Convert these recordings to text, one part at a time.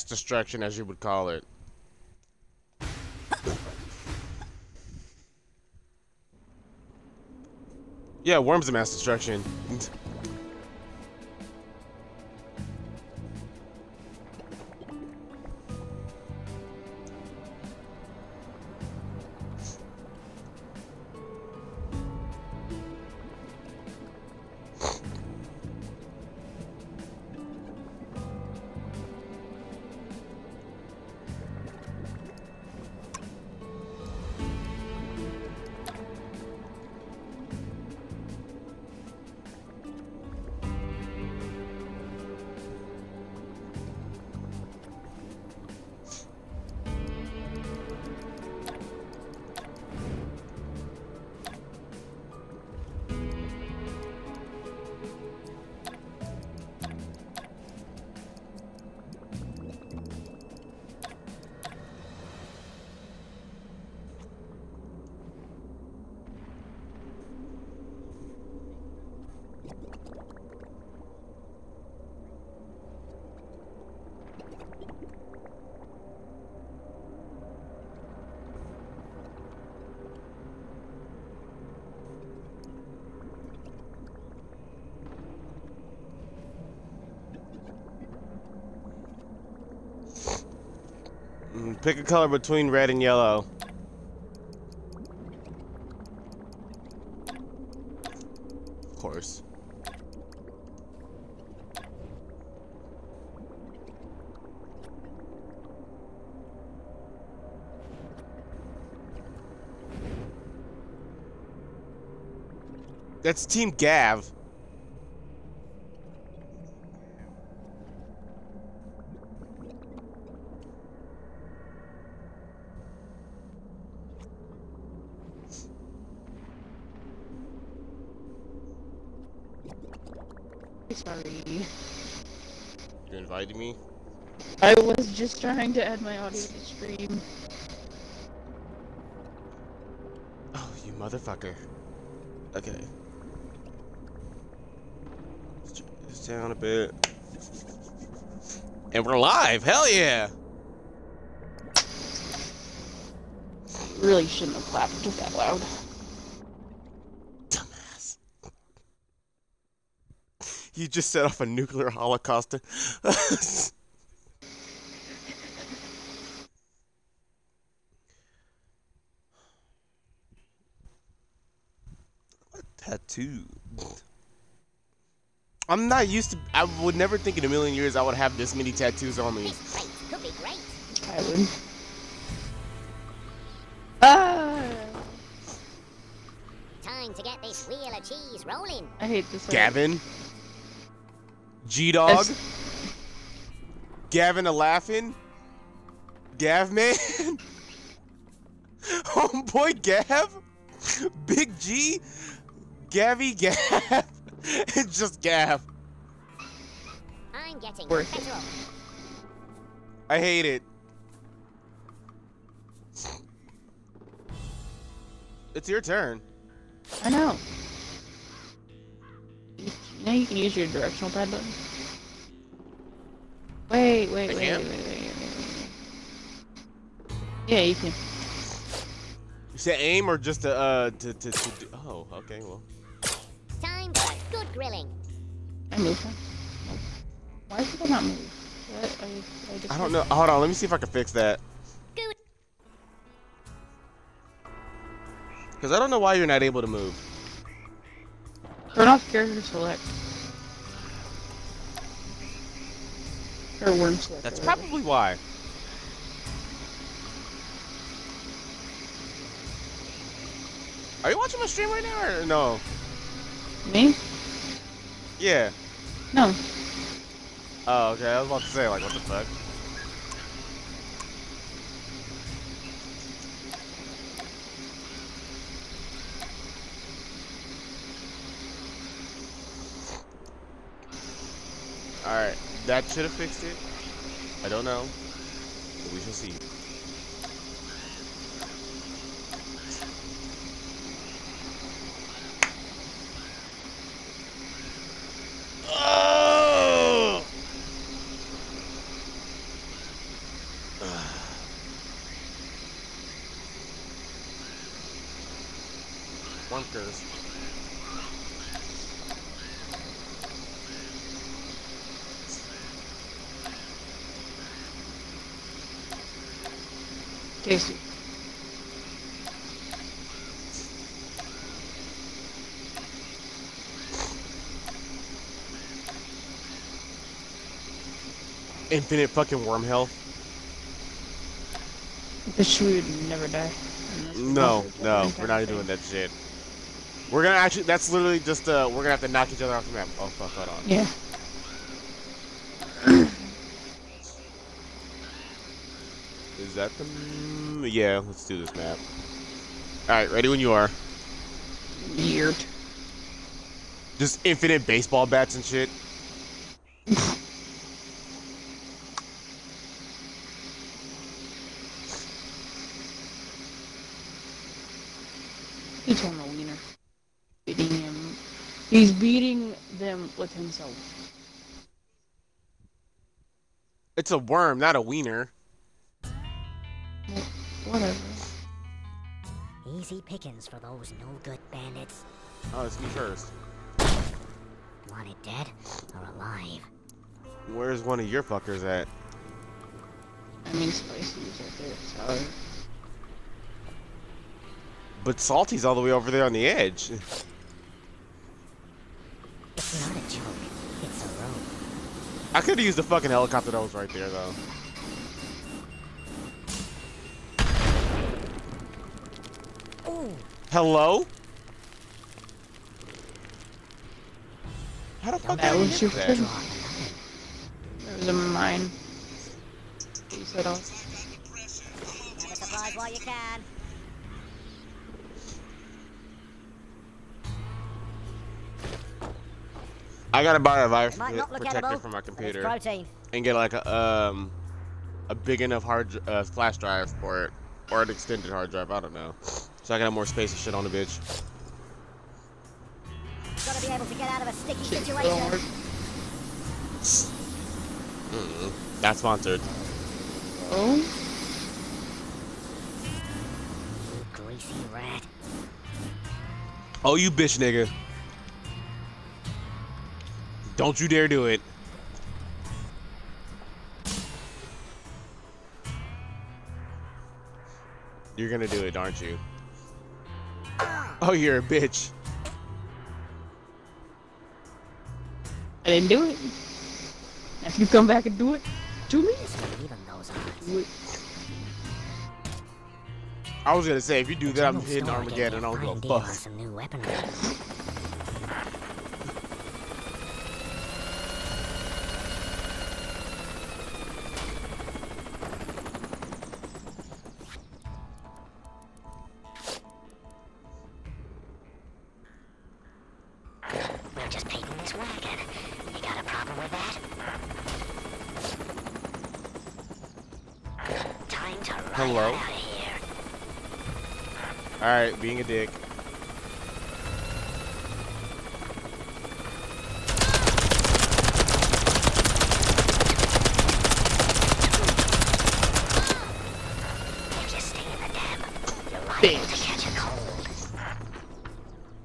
mass destruction, as you would call it. Yeah, worms of mass destruction. Pick a color between red and yellow. Of course. That's Team Gav. Sorry. You invited me? I was trying to add my audio to stream. Oh, you motherfucker. Okay. Let's down a bit. And we're live! Hell yeah! Really shouldn't have clapped that loud. Dumbass. You just set off a nuclear holocaust. Tattoo. I'm not used to. I would never think in a million years I would have this many tattoos on me. Could be great. I would. Ah! Time to get this wheel of cheese rolling. I hate this. one. Gavin. G Dog. That's- Gavin a laughing. Gav man. Homeboy Gav. Big G. Gavy Gav. it's just Gav. I'm getting Worth it. I hate it. It's your turn. I know. Now you can use your directional pad button. Wait, wait, wait, wait, wait, wait, wait, wait. Yeah, you can. You said aim or just to, uh, to, to, to do. Oh, okay, well. Time for a good grilling. I move him. Why is I not move? What? I, I, just I don't know. Hold on, let me see if I can fix that. Good. Because I don't know why you're not able to move. Turn off character select. Or worm select. That's or probably why. Are you watching my stream right now or no? Me? Yeah. No. Oh, okay. I was about to say, like, what the fuck? Alright, that should have fixed it. I don't know. But we shall see. Oh! Wormkers. Tasty. Infinite fucking worm health. This would never die. No, no, we're not the doing that shit. We're gonna actually. That's literally just. Uh, we're gonna have to knock each other off the map. Oh fuck! Hold on. Yeah. Is that the? Yeah, let's do this map. All right, ready when you are. Weird. Just infinite baseball bats and shit. He's on the wiener. Beating him. He's beating them with himself. It's a worm, not a wiener. Easy pickings for those no-good bandits. Oh, it's me first. Wanted dead or alive? Where's one of your fuckers at? I mean, spicy's right there. Sorry. But Salty's all the way over there on the edge. It's not a joke. It's a rope. I could have used the fucking helicopter that was right there, though. Hello? How the fuck That did was hit your that? thing. There was a mine. He set off. Grab a surprise while you can. I gotta buy a virus It might not look protector edible, for my computer protein. and get like a um a big enough hard uh, flash drive for it or an extended hard drive. I don't know. So I can have more space and shit on the bitch. Gotta be able to get out of a sticky Shit, situation. don't. Mm-mm. Not sponsored. Oh? You greasy rat. Oh, you bitch nigga. Don't you dare do it. You're gonna do it, aren't you? Oh, you're a bitch. I didn't do it. If you come back and do it to me, This will even those odds. do it. I was gonna say, if you do that, I'm hitting Armageddon. I gave don't fine give a deal fuck. Hello? out of here. Alright, being a dick. If you stay in the dam, you're liable to catch a cold.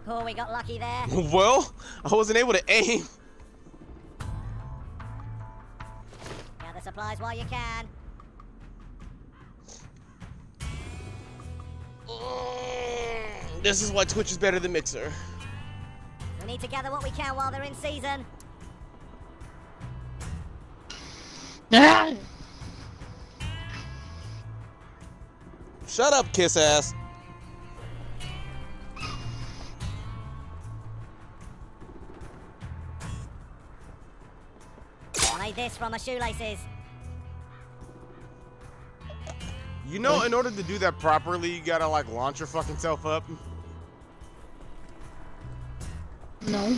Oh, we got lucky there. well, I wasn't able to aim. This is why Twitch is better than Mixer. We need to gather what we can while they're in season. Shut up, kiss ass. Made this from my shoelaces. You know, in order to do that properly, you gotta like launch your fucking self up. No.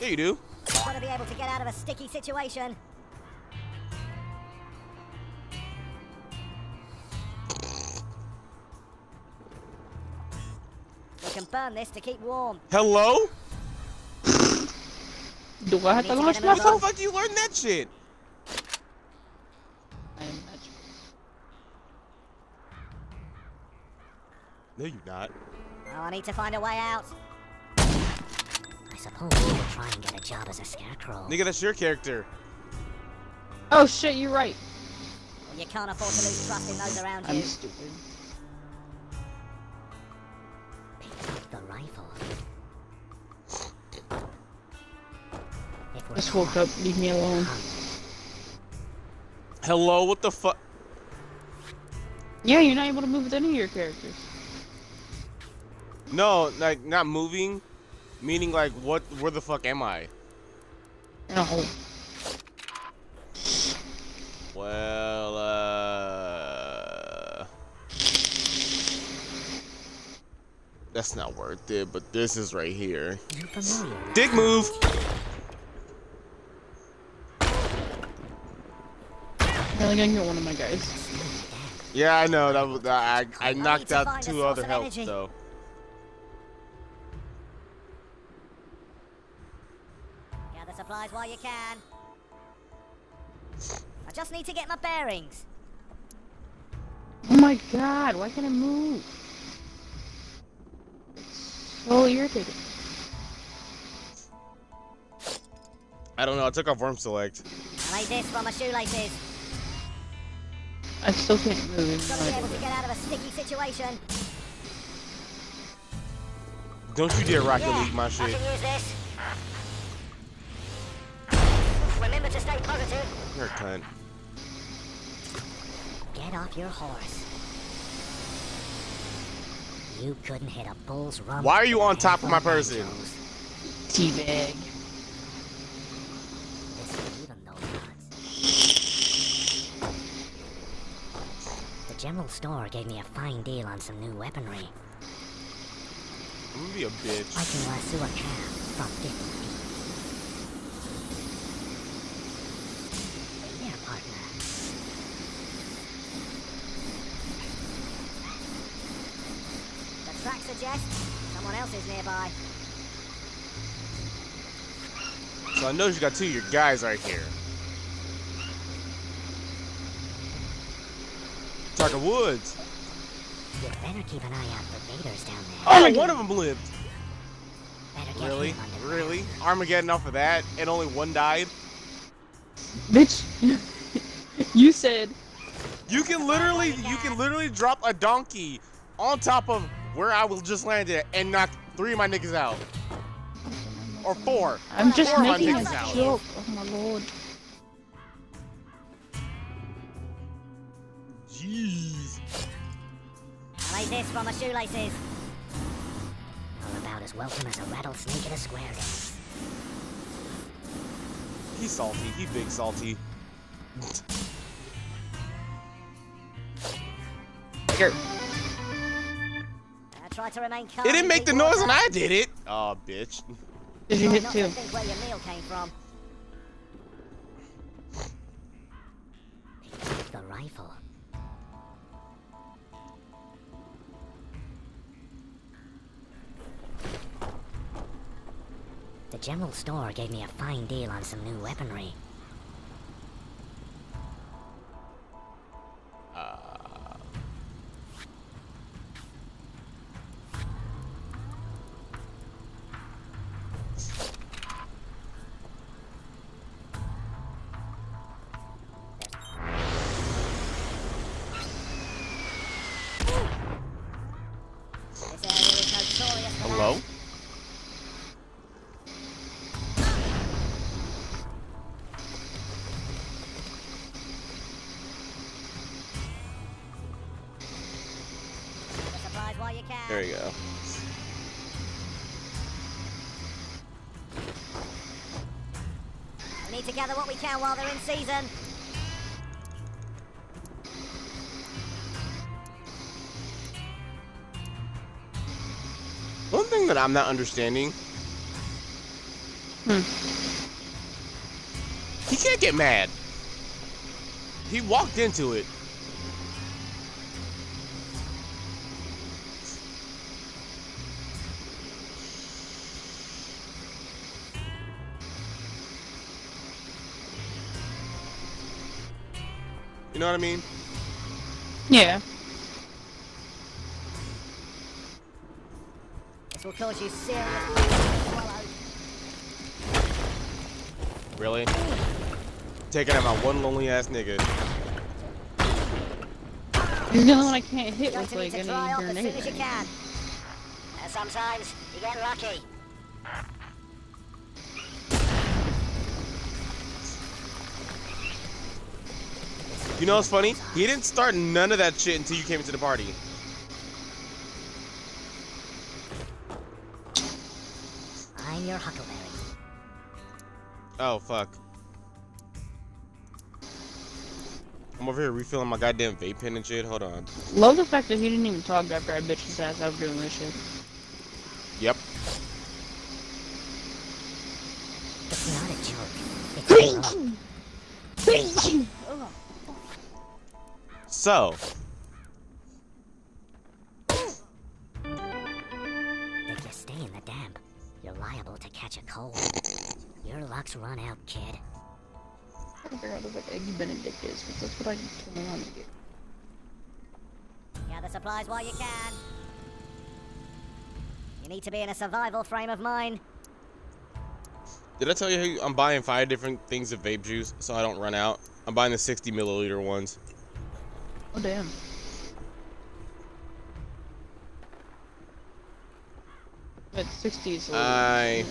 Yeah, you do. Gotta be able to get out of a sticky situation. We can burn this to keep warm. Hello? Do I have to Need to launch get How the fuck do you learn that shit? I am not. No, you're not. Now I need to find a way out. I suppose you could try and get a job as a scarecrow. Nigga, that's your character. Oh shit, you're right. Well, you can't afford to lose trust in those around I'm you. stupid. Pick up the rifle. Just woke up. Leave me alone. Hello, what the fuck? Yeah, you're not able to move with any of your characters. No, like not moving, meaning like what? Where the fuck am I? In a hole. Well, uh, that's not worth it. But this is right here. you familiar with Dick move. Really gonna get one of my guys. Yeah, I know that. Was, I I I knocked out two other of health energy. though. Supplies while you can. I just need to get my bearings. Oh my god, why can't I move? So irritating. I don't know. I took off worm select. I need this from my shoelaces. I still can't move. Gotta be able to get out of a sticky situation. Don't you dare Rocket yeah, League my I shit. can use this. Remember to stay positive. You're a cunt. Get off your horse. You couldn't hit a bull's rump. Why are you on top of my person? banjos. Teabag. This will even those odds. The general store gave me a fine deal on some new weaponry. I'm gonna be a I bitch. can lasso a calf from 50 feet. There, partner. The track suggests someone nearby. So I know you got two of your guys right here. Tucker Woods. You better keep an eye out for Vaders down there. Oh, one of them lived. Really? Really? Armageddon off of that, and only one died? Bitch. you said You can literally, you can literally drop a donkey on top of where I was just landed and knock three of my niggas out. Or four. I'm just Four making a out. joke. Oh my lord. Jeez. I need this from my shoelaces. I'm about as welcome as a rattlesnake at a square dance. He's salty. He big salty. Here. Try to remain calm. It didn't make the keep noise water. when I did it. Oh, bitch. Did you Try hit not to think where your meal came from. The rifle. The general store gave me a fine deal on some new weaponry. We can while they're in season. One thing that I'm not understanding. Hmm. He can't get mad. He walked into it. You know what I mean? Yeah. will cause you serious pain to swallow. Really? Taking out my one lonely ass nigga. He's the only one I can't hit with like to any dry grenade. as you can. Sometimes you get lucky. You know what's funny? He didn't start none of that shit until you came into the party. I'm your Huckleberry. Oh fuck. I'm over here refilling my goddamn vape pen and shit. Hold on. Love the fact that he didn't even talk after I bitched his ass out doing this shit. Yep. It's not a joke. It's a love. So, If you stay in the damp, you're liable to catch a cold. Your luck's run out, kid. I figure out what Eggy Benedict is, because that's what I turn on to get. Gather supplies while you can. You need to be in a survival frame of mind. did I tell you I'm buying five different things of vape juice so I don't run out? I'm buying the 60 milliliter ones. Oh damn. But 60s. I-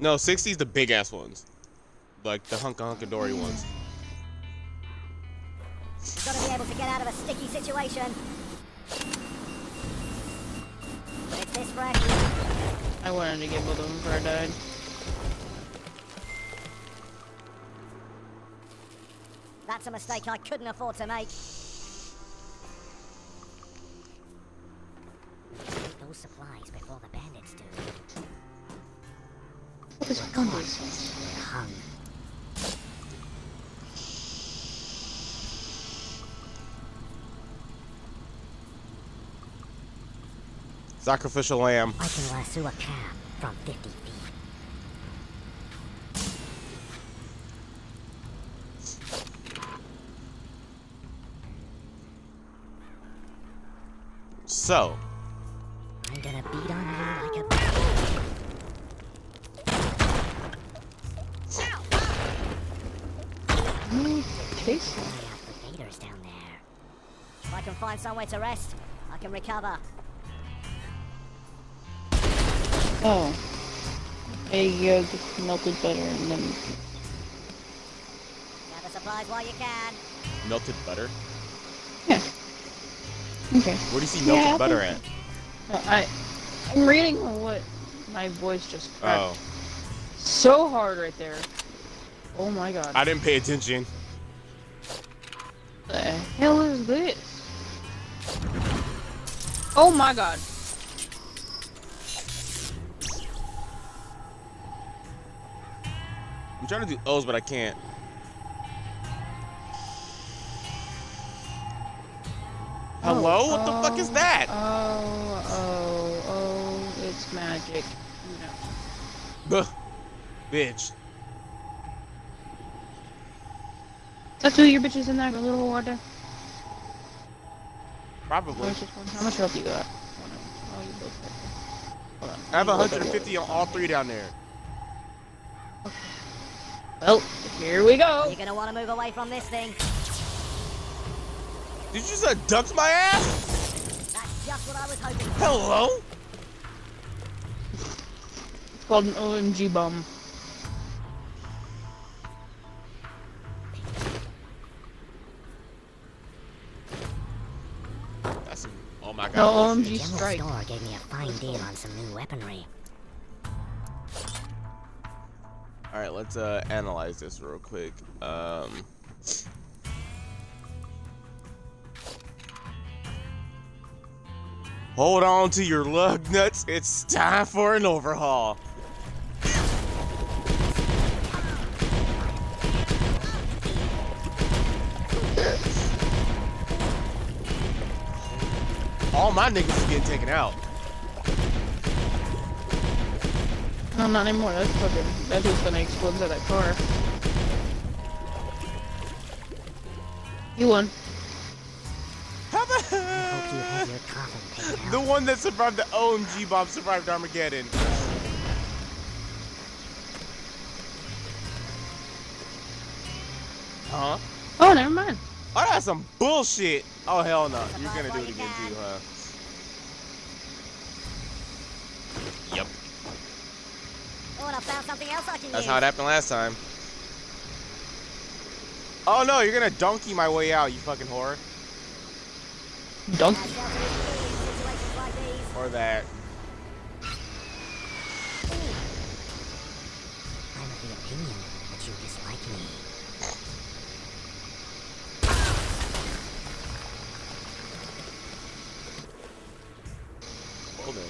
No, 60's the big ass ones. Like the hunka hunka dory ones. You've got to be able to get out of a sticky situation. But it's this fresh. I wanted to get both of them before I died. That's a mistake I couldn't afford to make. Take those supplies before the bandits do. What is Come on, we're hung. Sacrificial lamb. I can lasso a cab from 50 feet. So, I'm gonna beat on you like a Chase? Eye out down there. If I can find somewhere to rest, I can recover. Oh. Egg yolk, melted butter, and then Gather supplies while you can. melted butter. Yeah. Okay. Where do you see Yeah, melted I butter at? I I'm reading what my voice just cracked Oh, so hard right there. Oh my god. I didn't pay attention. the hell is this? Oh my god. I'm trying to do O's, but I can't. Hello? Oh, what the fuck is oh, that? Oh, oh, oh, it's magic. No. Buh. Bitch. That's two of your bitches in there, a little water. Probably. much, is one? How much health you got? Oh, no. Oh, you both got that. Hold on. I have You both got 150 on all three down there. that. Well, here we go. You're gonna want to move away from this thing. Did you just uh, duck my ass? That's just what I was hoping. Hello? It's called an OMG bomb. That's some, oh my god. No. OMG General strike. store gave me a fine deal on some new weaponry. Alright, let's uh, analyze this real quick. Um, hold on to your lug nuts. It's time for an overhaul. All my niggas is getting taken out. No, not anymore. That's fucking. That dude's gonna explode into that car. You won. Out. one that survived the OMG bomb survived Armageddon. Huh? Oh, never mind. Oh, that's some bullshit. Oh, hell no. You're gonna do it again too, huh? Yep. Oh, and I found something else I can That's use. how it happened last time. Oh no, you're gonna donkey my way out, you fucking whore. Dunk. Now, shelter is key in situations like these. Or that. I'm of the opinion that you dislike me. Well then.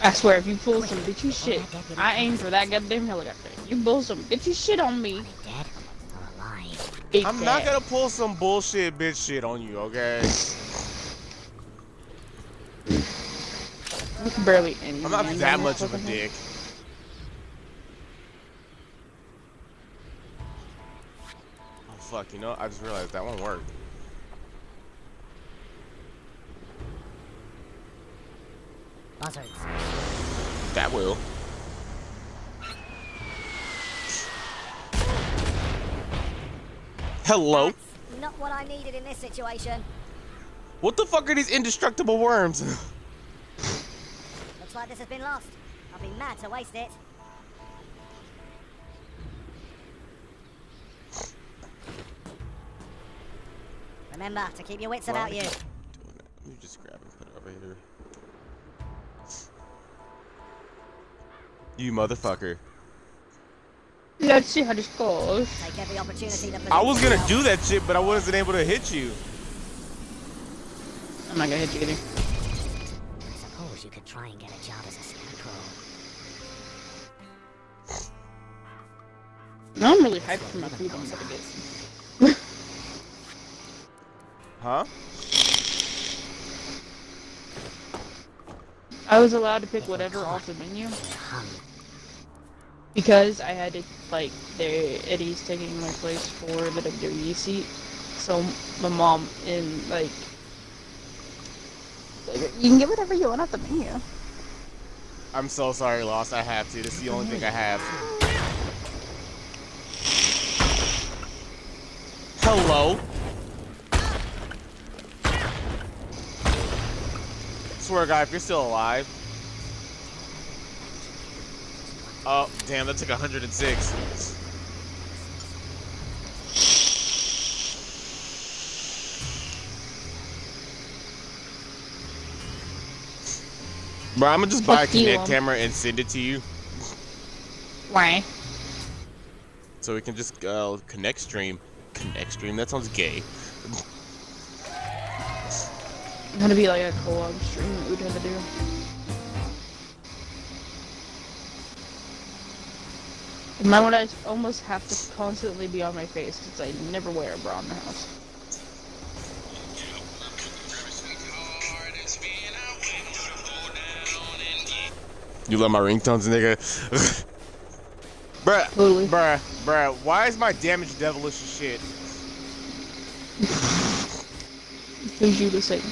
I swear, if you pull some bitchy shit, I aim for that goddamn helicopter. You pull some bitchy shit on me, Are they dead or alive? eat I'm not gonna pull some bullshit bitch shit on you, okay? Barely any. I'm not that much of a dick. Oh fuck, you know, I just realized that won't work. Buzzards. That will. Hello? That's not what I needed in this situation. What the fuck are these indestructible worms? Looks like this has been lost. I'd be mad to waste it. Remember to keep your wits Why about you. Doing that. Let me just grab and put it over here. You motherfucker. Let's see how this goes. Take every opportunity to I was gonna do that shit, but I wasn't able to hit you. I'm not gonna hit you either. I suppose you could try and get a No, I'm really hyped for my food I'm gonna. Huh? I was allowed to pick whatever off the menu because I had to like Eddie's taking my place for the WWE seat. So my mom and like you can get whatever you want off the menu. I'm so sorry, Lost. I have to. This is the only thing I have. Hello? Swear God, if you're still alive. Oh, damn, that took 106. Bro, I'm gonna just buy a Kinect um. camera and send it to you Why? so we can just uh, connect stream. Connect stream? That sounds gay. It's gonna be like a co-op stream that we'd have to do. Mine would I almost have to constantly be on my face because I never wear a bra in the house. You love my ringtones, nigga? bruh, Totally. bruh, bruh, why is my damage devilish as shit? Who's you to say?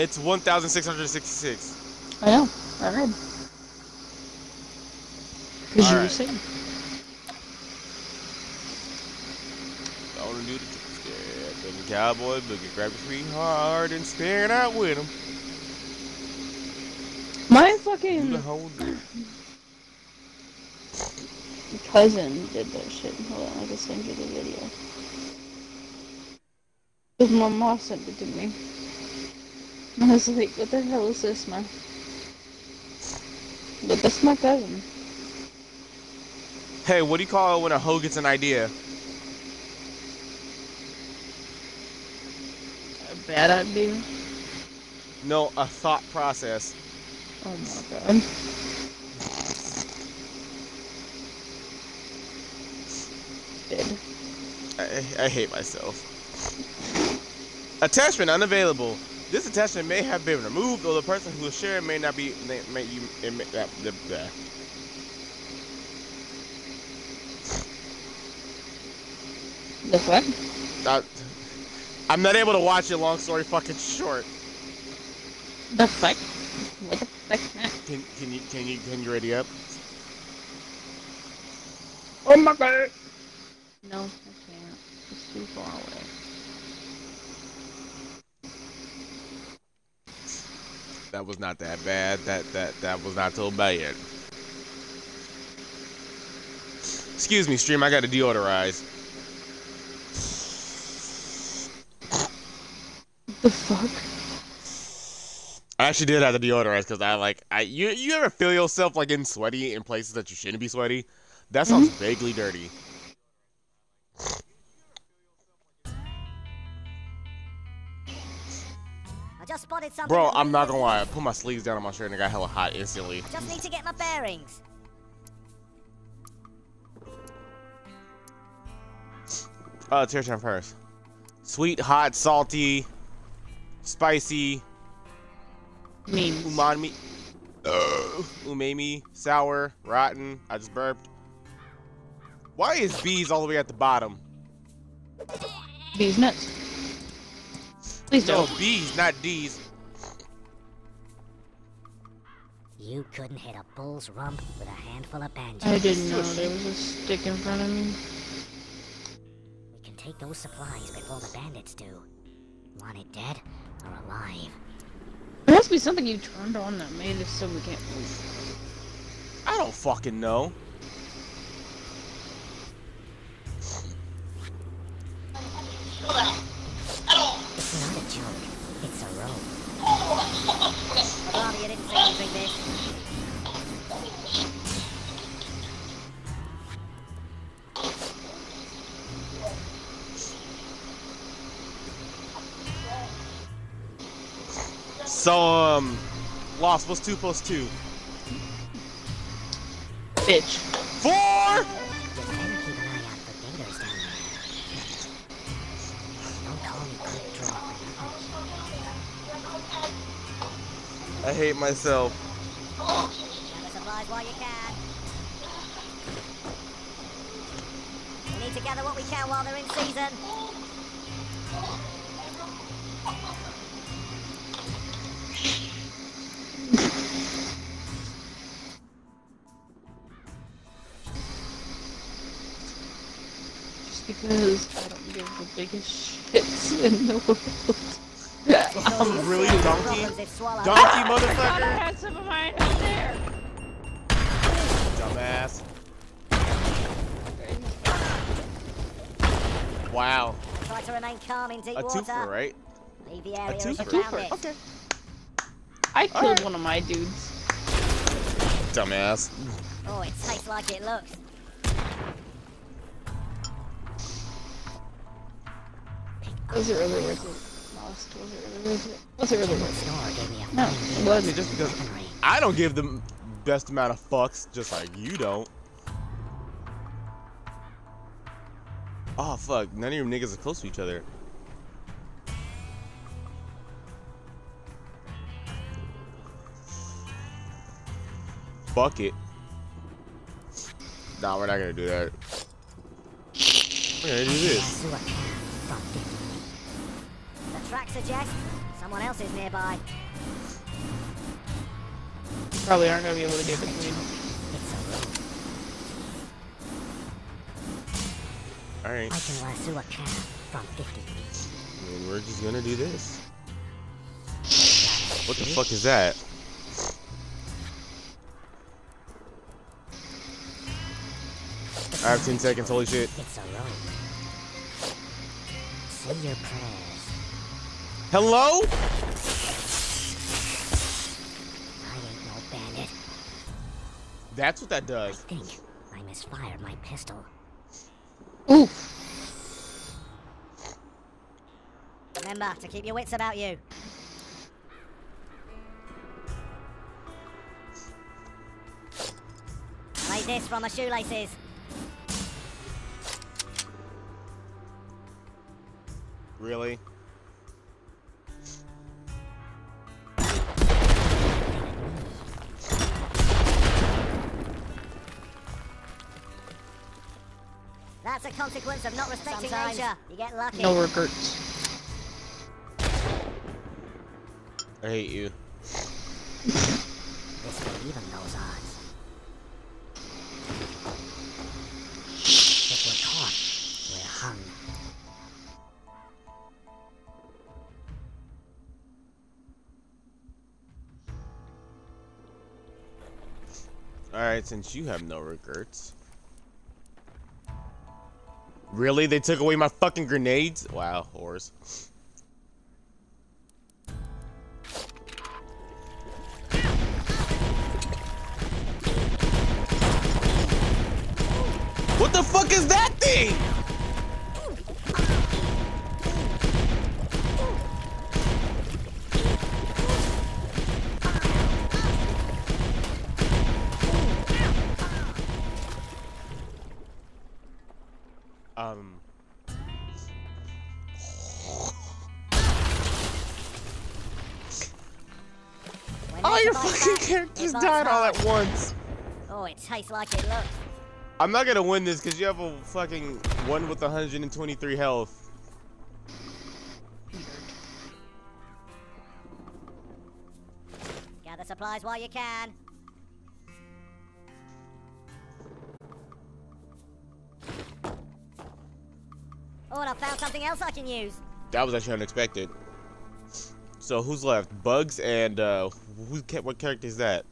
It's 1,666. I know. I read. Who's you Alright. to say? I wanna do the trick scared. Then the cowboy boogie, grab your sweetheart and spare it out with him. My the fucking do. cousin did that shit. Hold on, I can send you the video. Cause my mom sent it to me. I was like, what the hell is this, man? But that's my cousin. Hey, what do you call it when a hoe gets an idea? A bad idea. No, a thought process. Oh my god. I, I hate myself. Attachment unavailable. This attachment may have been removed, or the person who is sharing may not be. May, may you. It may, uh, the, the. The fuck? Uh, I'm not able to watch it. Long story fucking short. The fuck? What the fuck? Can can you can you can you ready up? Oh my god! No, I can't. It's too far away. That was not that bad. That that that was not so bad. Excuse me, stream. I got to deodorize. The fuck? I actually did have to deodorize because I like I you you ever feel yourself like getting sweaty in places that you shouldn't be sweaty? That sounds mm-hmm. vaguely dirty. Something. Bro, I'm not gonna lie. I put my sleeves down on my shirt and it got hella hot instantly. Just need to get my bearings. Uh, it's your turn first. Sweet, hot, salty, spicy, Memes. umami, uh, umami, sour, rotten. I just burped. Why is bees all the way at the bottom? Bees nuts. Please No, don't. bees, not D's. You couldn't hit a bull's rump with a handful of banjos. I didn't know there was a stick in front of me. We can take those supplies before the bandits do. Want it dead or alive? There has to be something you turned on that made it so we can't move. I don't fucking know. It's not a joke. It's a rope. Rather you didn't say anything this. So, um, Lost, what's 2 plus 2? Bitch. 4! I hate myself. While you can. We need to gather what we can while they're in season. Just because I don't give the biggest shits in the world. I'm really donkey. Problems they've swallowed. Donkey I motherfucker. had some of mine up there. Dumbass. Wow. Try to remain calm in deep A water. twofer, right? Leave the A area as you twofer. found it. Okay. I killed Alright. one of my dudes. Dumbass. Oh, it tastes like it looks. Was it really worth it? Lost. Was it really worth it? Was it really worth store gave me a No, fine it wasn't. Just because I don't give the best amount of fucks, just like you don't. Oh fuck, none of your niggas are close to each other. Fuck it. Nah, we're not gonna do that. We're gonna do this. Track suggests someone else is nearby. Probably aren't gonna be able to get between. It's. Alright, I can lasso a cab from 50 feet. and we're just gonna do this. What the fuck is that? I have 10 seconds, holy shit. It's a road. Say your prayers. Hello? I ain't no bandit. That's what that does. I think I misfired my pistol. Ooh. Remember to keep your wits about you. Made this from my shoelaces. Really? That's a consequence of not respecting nature. You get lucky. No regrets. I hate you. This will even those odds. If we're caught, we're hung. Alright, since you have no regrets. Really? They took away my fucking grenades? Wow, whores. Once. Oh, it tastes like it looks. I'm not gonna win this because you have a fucking one with 123 health. Gather supplies while you can. Oh, and I found something else I can use. That was actually unexpected. So who's left? Bugs and uh, who? What character is that?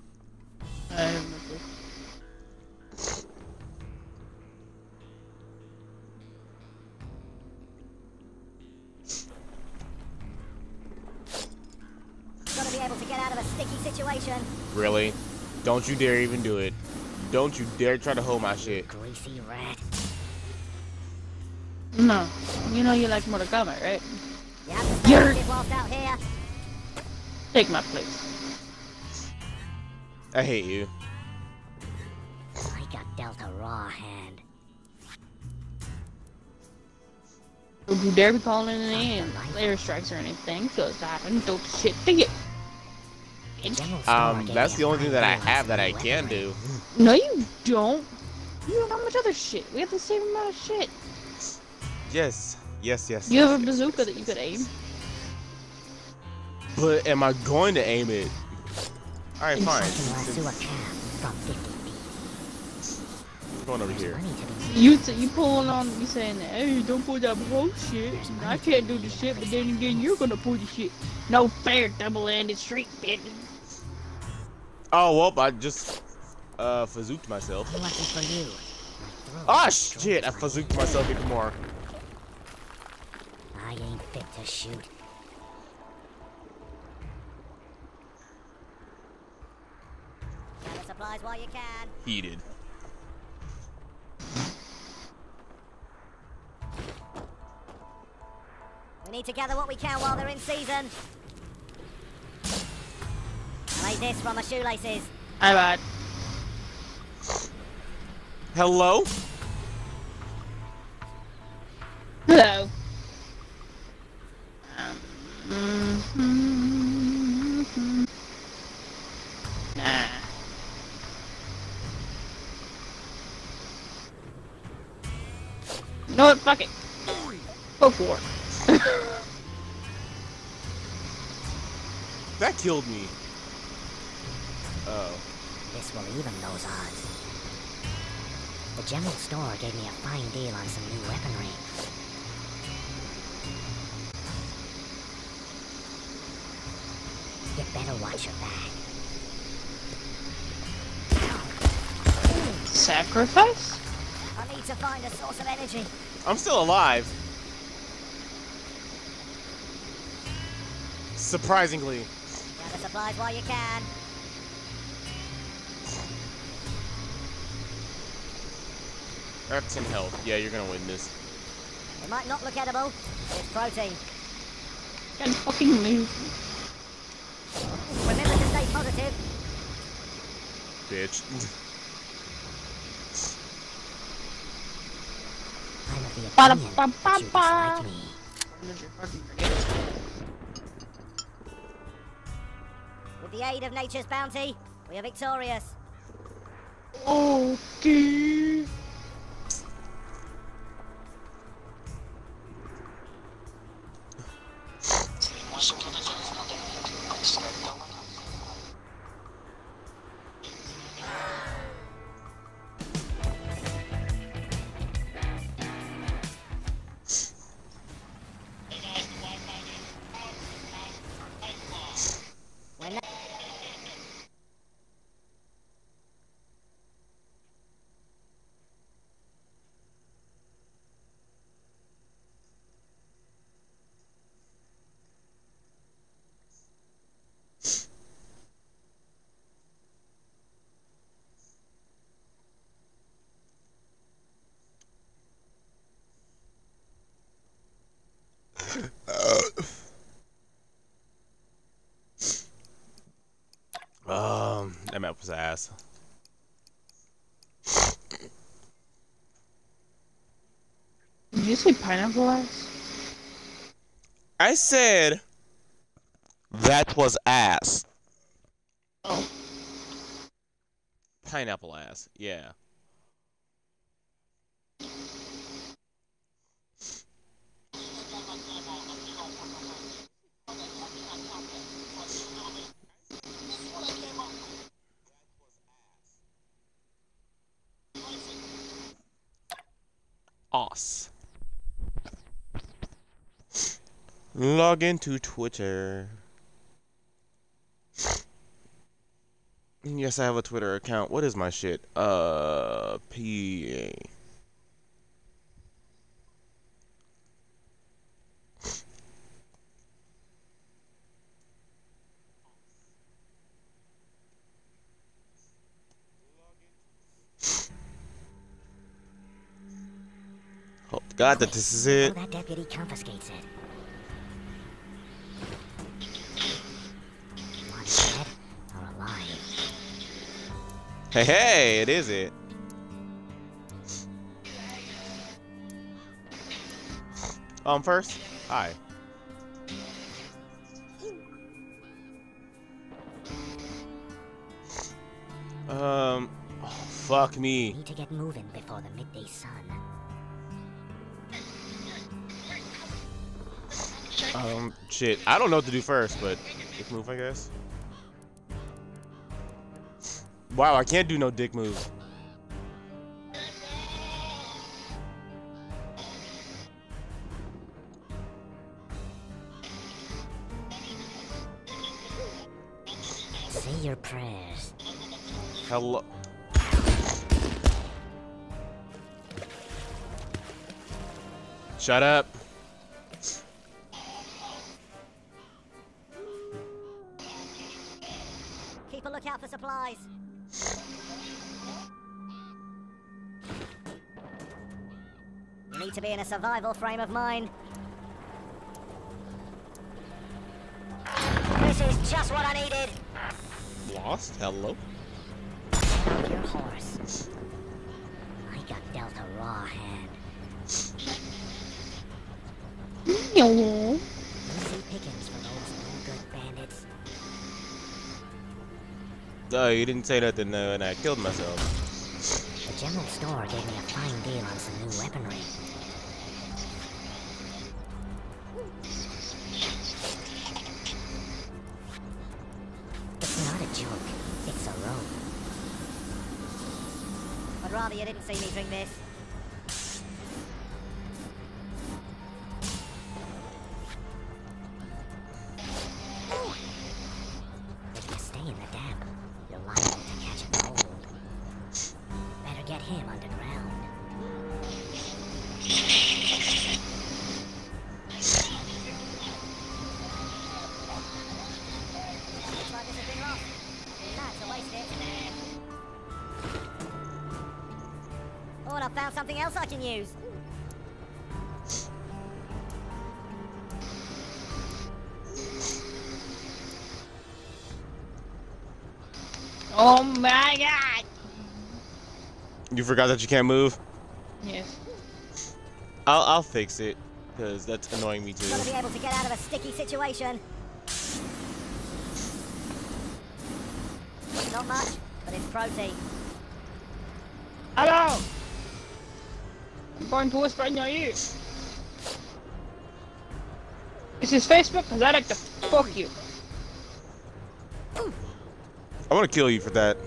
I have no clue. Gotta be able to get out of a sticky situation. Really? Don't you dare even do it. Don't you dare try to hold my shit. Greasy rat. No. You know you like Mortal Kombat, right? You have to Yerk. stay active whilst out here. Take my place. I hate you. I got dealt a raw hand. Don't you dare be calling it in layer strikes or anything, cause I done dope shit to you. General store Um, that's the only thing that I have that I can do. No, you don't. You don't have much other shit. We have the same amount of shit. Yes, yes, yes. You have a bazooka that you could aim. But am I going to aim it? All right, fine. I can lasso a Since- calf 50 feet. What's going over here? money to be You t- you pulling on you saying that hey don't pull that bullshit. I can't do the shit, but then again you're gonna pull the shit. No fair double-ended street bitch. Oh well, I just uh fazooked myself. Lucky for you. My throat Ah is shit! I strong fazooked myself even more. I ain't fit to shoot. Gather supplies while you can. Heated. We need to gather what we can while they're in season. I made this from my shoelaces. I lied. Hello? Hello. Um, mhm. Nah. You know what? Fuck it. Go for it. That killed me. Oh. This will even those odds. The general store gave me a fine deal on some new weaponry. You better watch your back. Sacrifice? I need to find a source of energy. I'm still alive. Surprisingly. Gather supplies while you can. I have 10 health. Yeah, you're gonna win this. It might not look edible. It's protein. Can fucking move. Remember to stay positive. Bitch. With the aid of nature's bounty, we are victorious. Okay. um, map was ass. Did you say pineapple ass? I said that was ass. Oh. Pineapple ass. Yeah. Os. Log into Twitter. Yes, I have a Twitter account. What is my shit? Uh, PA. Hope God that this is it. Oh, that deputy confiscates it. Hey, hey, it is it. Um, first, hi. Um, oh, fuck me. Need to get moving before the midday sun. Um, shit. I don't know what to do first, but move, I guess. Wow, I can't do no dick move. Say your prayers. Hello. Shut up. Be in a survival frame of mind. This is just what I needed. Lost? Hello? Stop your horse. I got dealt a raw hand. No. Easy pickings for those no-good bandits. Duh, you didn't say nothing uh, and I killed myself. The general store gave me a fine deal on some new weaponry. You didn't see me drink this. Forgot that you can't move? Yes. I'll, I'll fix it. Because that's annoying me too. Gotta be able to get out of a sticky situation. Not much, but it's protein. Hello! I'm going to whisper in your ear. This Is Facebook? Because I like to fuck you. I want to kill you for that.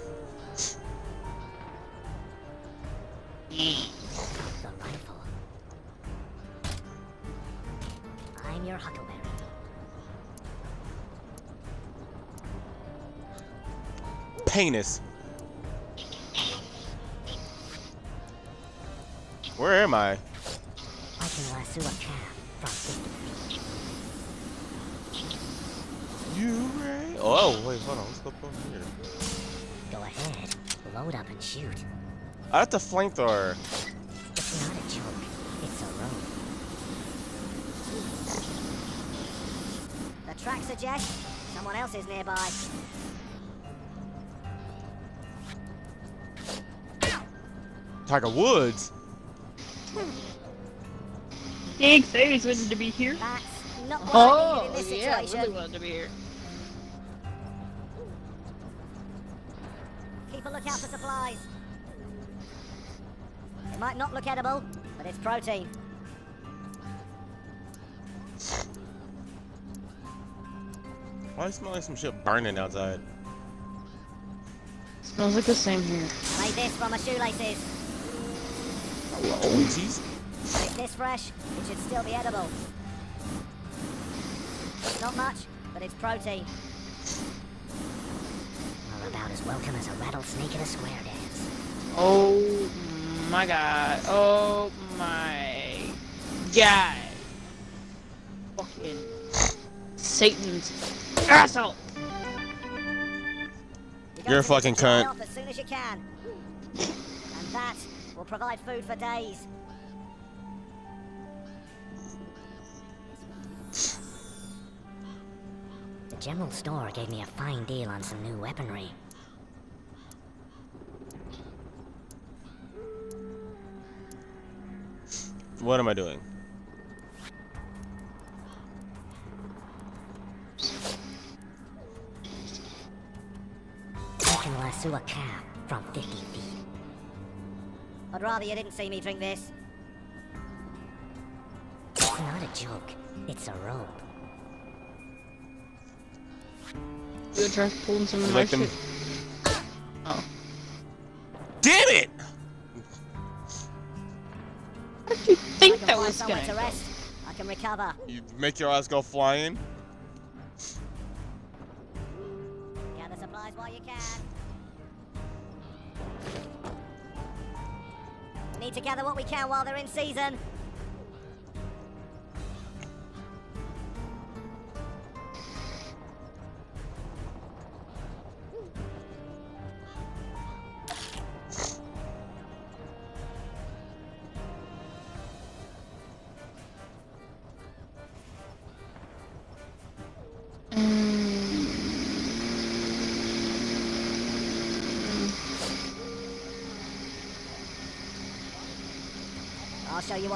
Penis. Where am I? I can lasso a calf from You right? Oh, wait, hold on. Let's go over here. Go ahead, load up and shoot. I have the flamethrower. It's not a joke. It's a rope. The track suggests, someone else is nearby. Tiger Woods. Thanks, I always wanted to be here. That's not what Oh, needed yeah, I really wanted to be here. Keep a lookout for supplies. It might not look edible, but it's protein. Why do I smell like some shit burning outside? Smells like the same here. I made this from my shoelaces. Twinsies? It's this fresh, it should still be edible. Not much, but it's protein. Well, about as welcome as a rattlesnake at a square dance. Oh my god. Oh my god. Fucking Satan's asshole. You You're a fucking cunt. as soon as you can. And that will provide food for days. The general store gave me a fine deal on some new weaponry. What am I doing? I can lasso a calf from 50 feet. I'd rather you didn't see me drink this. It's not a joke. It's a rope. You gonna try pulling some of my like shit? Oh. Damn it! How did you think can that find was somewhere gonna to rest. I can recover. You make your ass go flying? We can while they're in season.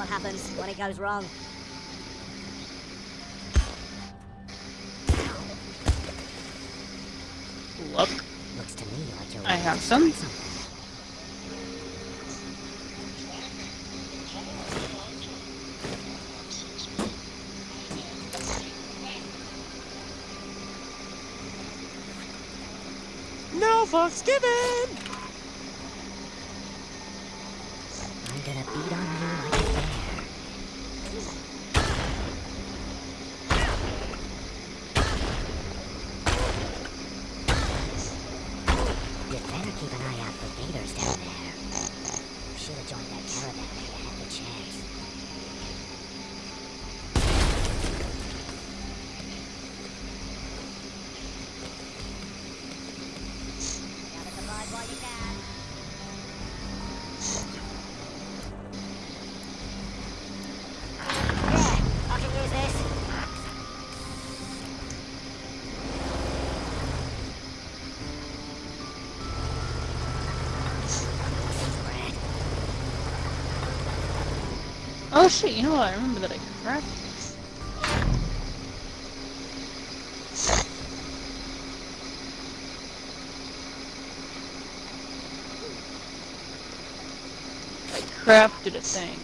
What happens when it goes wrong. Look, Looks to me like you're I have some. Oh shit, you know what? I remember that I crafted this. I crafted a thing.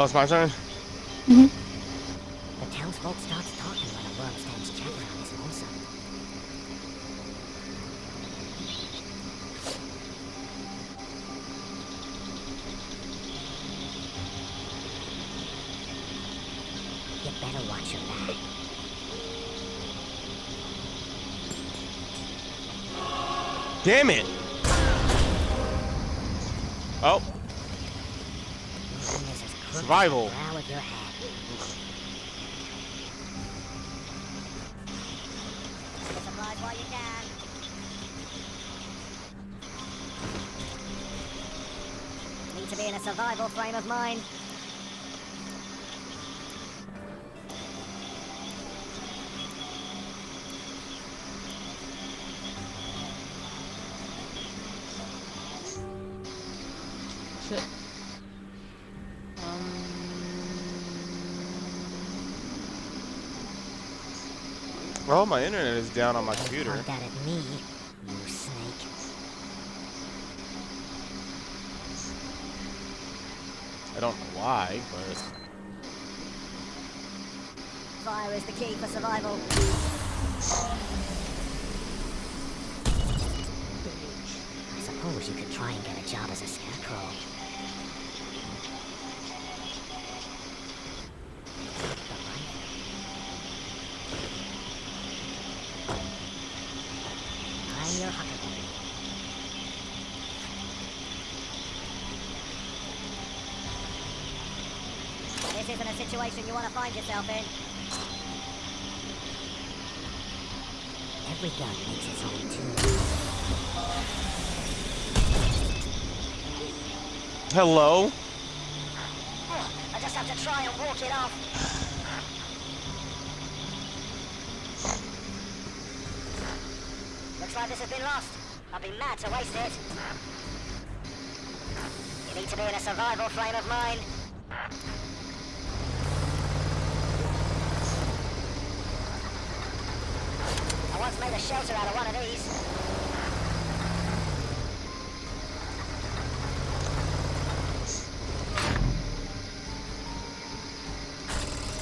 Oh, it's my turn? Mm -hmm. The townsfolk starts talking when a worm stands chat around his lonesome. You better watch your back. Damn it! Oh, Your aim is as crooked as Survival. the brow of your head. Get supplies while you can. Need to be in a survival frame of mind. Well, my internet is down on my computer. Point that at me, you snake. I don't know why, but Fire is the key for survival. I suppose you could try and get a job as a scarecrow. But why? I'm your huckleberry. This isn't a situation you want to find yourself in. Every gun makes its own tune. hello. I just have to try and walk it off. Looks like this has been lost. I'd be mad to waste it. You need to be in a survival frame of mind. I once made a shelter out of one of these.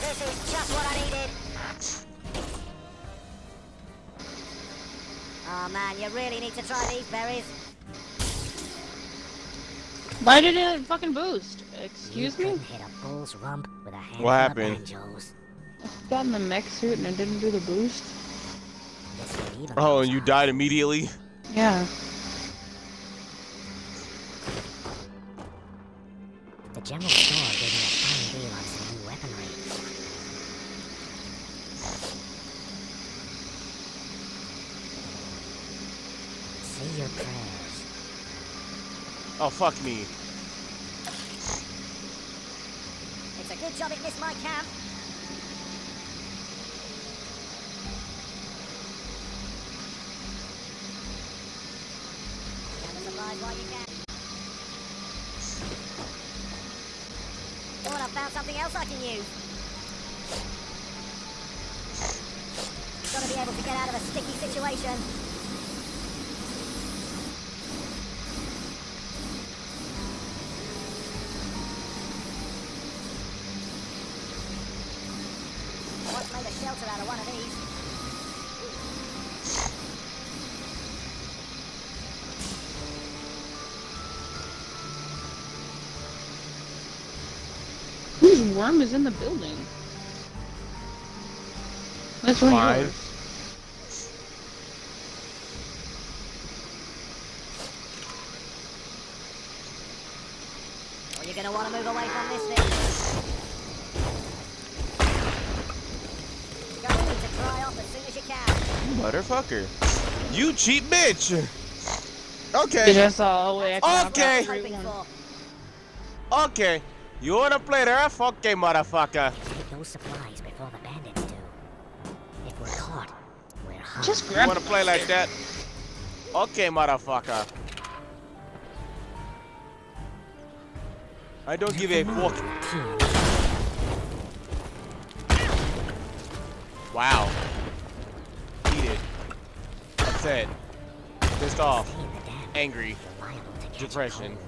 This is just what I needed. Oh man, you really need to try these berries. Why did it fucking boost? Excuse you me? hit a bull's rump with a handful What happened? I got in the mech suit and it didn't do the boost. This ain't Oh, and you died immediately? Yeah. The general store gave me a fine deal on some new weaponry. Say your prayers. Oh, fuck me. It's a good job it missed my camp. Worm is in the building? That's one Mine. of yours. Well, you're gonna want to move away from this thing. Going to dry off as soon as you can. Motherfucker. You cheap bitch. Okay, I saw all the way across Okay. Route Hoping one. for. okay. You wanna play there? Okay, motherfucker. Get those supplies before the bandits do. If we're caught, we're hung. Just You grab wanna play like that? Okay, motherfucker. I don't give a fuck. Team. Wow. Heated. Upset. Pissed off. Stay in the den. Angry. You're liable to catch a Depression.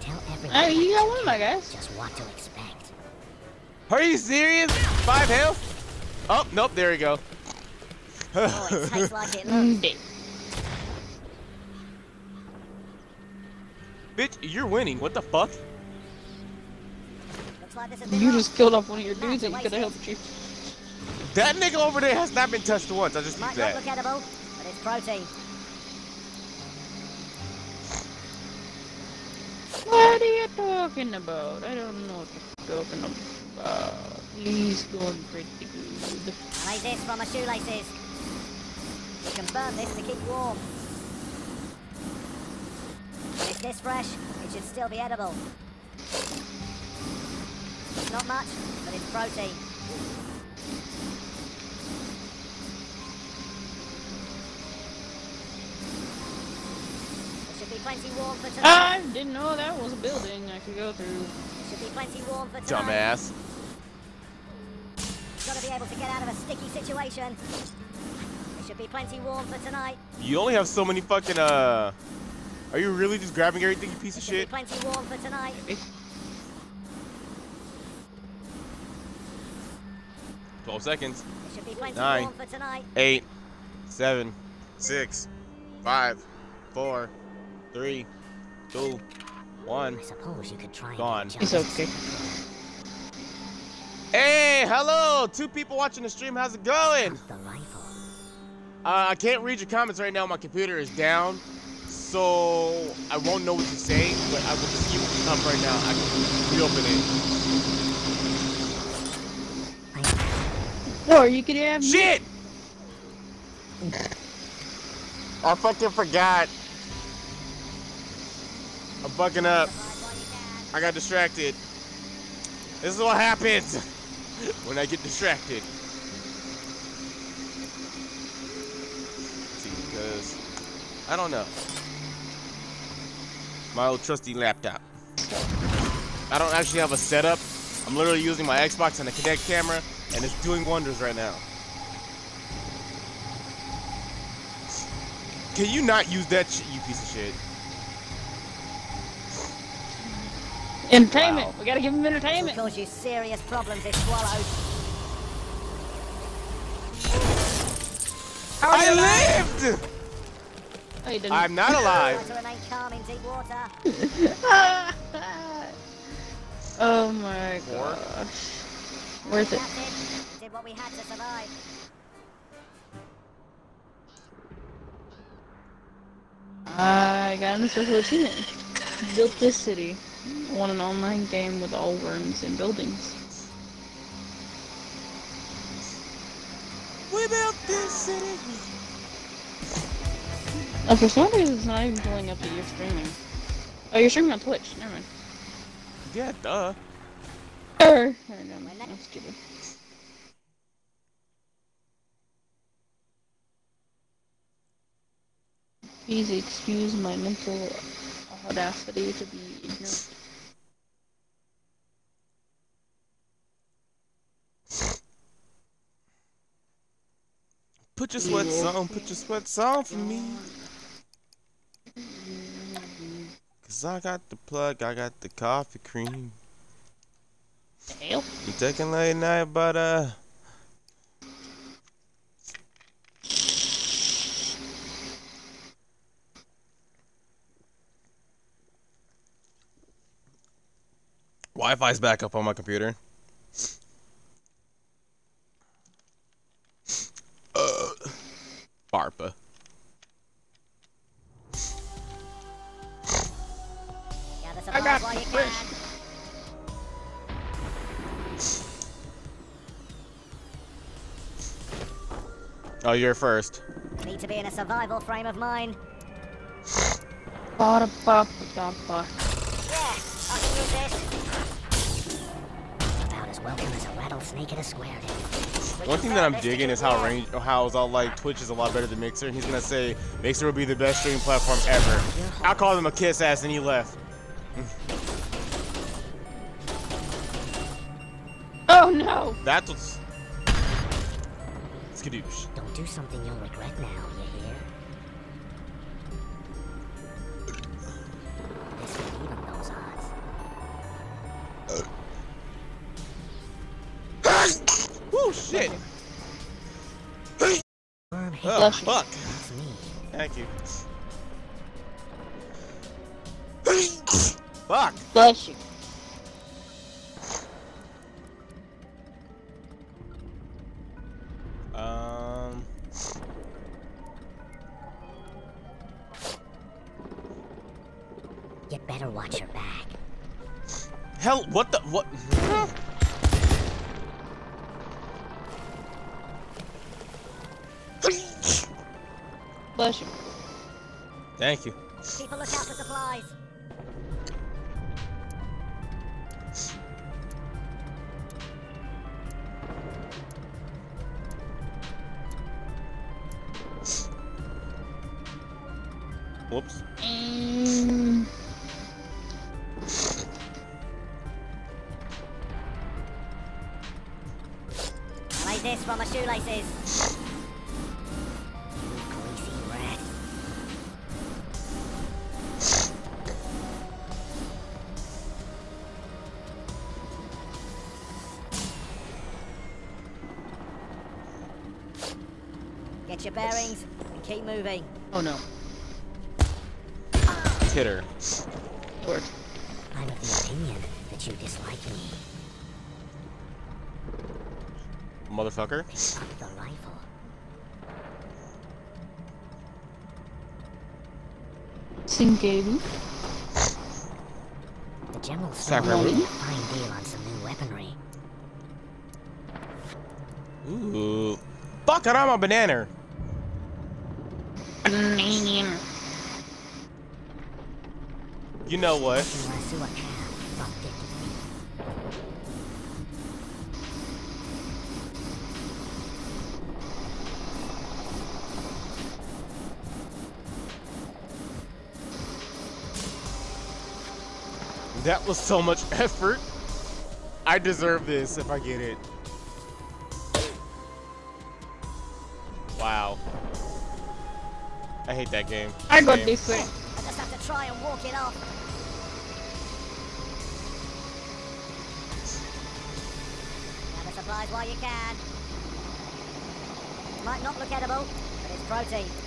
Cold. Tell everyone. Hey, you got that one, I guess. Just what to expect. Are you serious? Five health? Oh, nope, there we go. Oh, it tastes like it looks. Bitch, you're winning. What the fuck? Looks like this has been You just killed off one of your dudes and that could have helped you. That nigga over there has not been touched once. I just Might need not that. look edible, but it's protein. What are you talking about? I don't know what you're talking about. He's going pretty good. I made this from my shoelaces. You can burn this to keep warm. It's this fresh, it should still be edible. Not much, but it's protein. It should be plenty warm for tonight. I didn't know that was a building I could go through. It should be plenty warm for tonight. Dumbass. Gotta be able to get out of a sticky situation. It should be plenty warm for tonight. You only have so many fucking, uh... Are you really just grabbing everything, you piece It of should be shit? plenty warm for tonight. Twelve seconds. It should be plenty Nine. warm for tonight. Eight. Seven. Six. Five. Four. Three. Two. One. I suppose you could try and Gone. It's okay. Hey, hello! Two people watching the stream. How's it going? Uh, I can't read your comments right now. My computer is down, so I won't know what you're saying. But I will just see what comes right now. I can reopen it. Or you could have me. Shit! I fucking forgot. I'm fucking up. I got distracted. This is what happens when I get distracted. see, because I don't know. My old trusty laptop. I don't actually have a setup. I'm literally using my Xbox and a Kinect camera, and it's doing wonders right now. Can you not use that shit, you piece of shit? Entertainment. Wow. We gotta give him It will entertainment. cause you serious problems if swallowed. I lived! Oh, you didn't. I'm not alive. to remain calm in deep water. oh my gosh. Worth it. That's it. We did what we had to survive. I got into social achievement. Built this city. Won an online game with all rooms and buildings. We built this city. Oh, for some reason it's not even pulling up that you're streaming. Oh, you're streaming on Twitch. Never mind. Yeah, duh. Er, never mind. I'm stupid. Please excuse my mental audacity to be ignorant. Put your sweats on, put your sweats on for me. Cause I got the plug, I got the coffee cream. Hell. You taking late night, but uh. Wi-Fi's back up on my computer. Barpa. I got supplies while you the can. fish. Oh, you're first. Need to be in a survival frame of mind. Yeah, I can use this. Welcome as a rattlesnake a square. One thing that I'm digging is how range, how is all like Twitch is a lot better than Mixer, and he's gonna say Mixer will be the best streaming platform ever. I called him a kiss ass, and he left. Oh no! That's what's. Skadoosh. Don't do something you'll regret now, you hear? Oh, fuck. Thank you. fuck. Bless you. Moving. oh no. Hit her. Lord. I'm of the opinion that you dislike me. Motherfucker. Pick up the rifle. Singabi. The general Sack store rabbit. made a fine deal on some new weaponry. Ooh. Fuck it, I'm a banana. You know what? You wanna see what kind of fuck did to me? That was so much effort. I deserve this if I get it. Wow. I hate that game. I got Game. this way. I just have to try and walk it off. Supplies while you can. Might not look edible, but it's protein.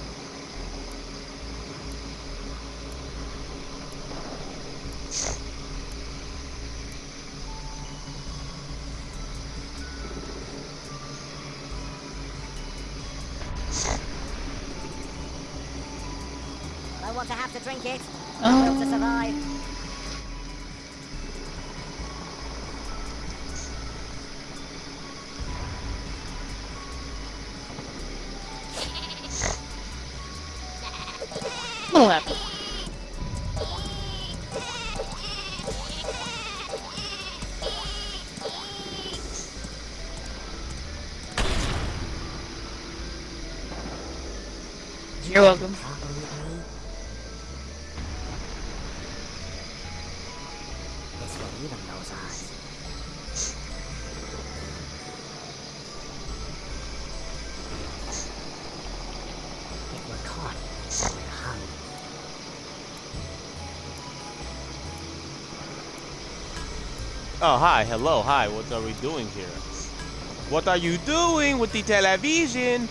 You're welcome. Oh, hi, hello, hi, what are we doing here? What are you doing with the television?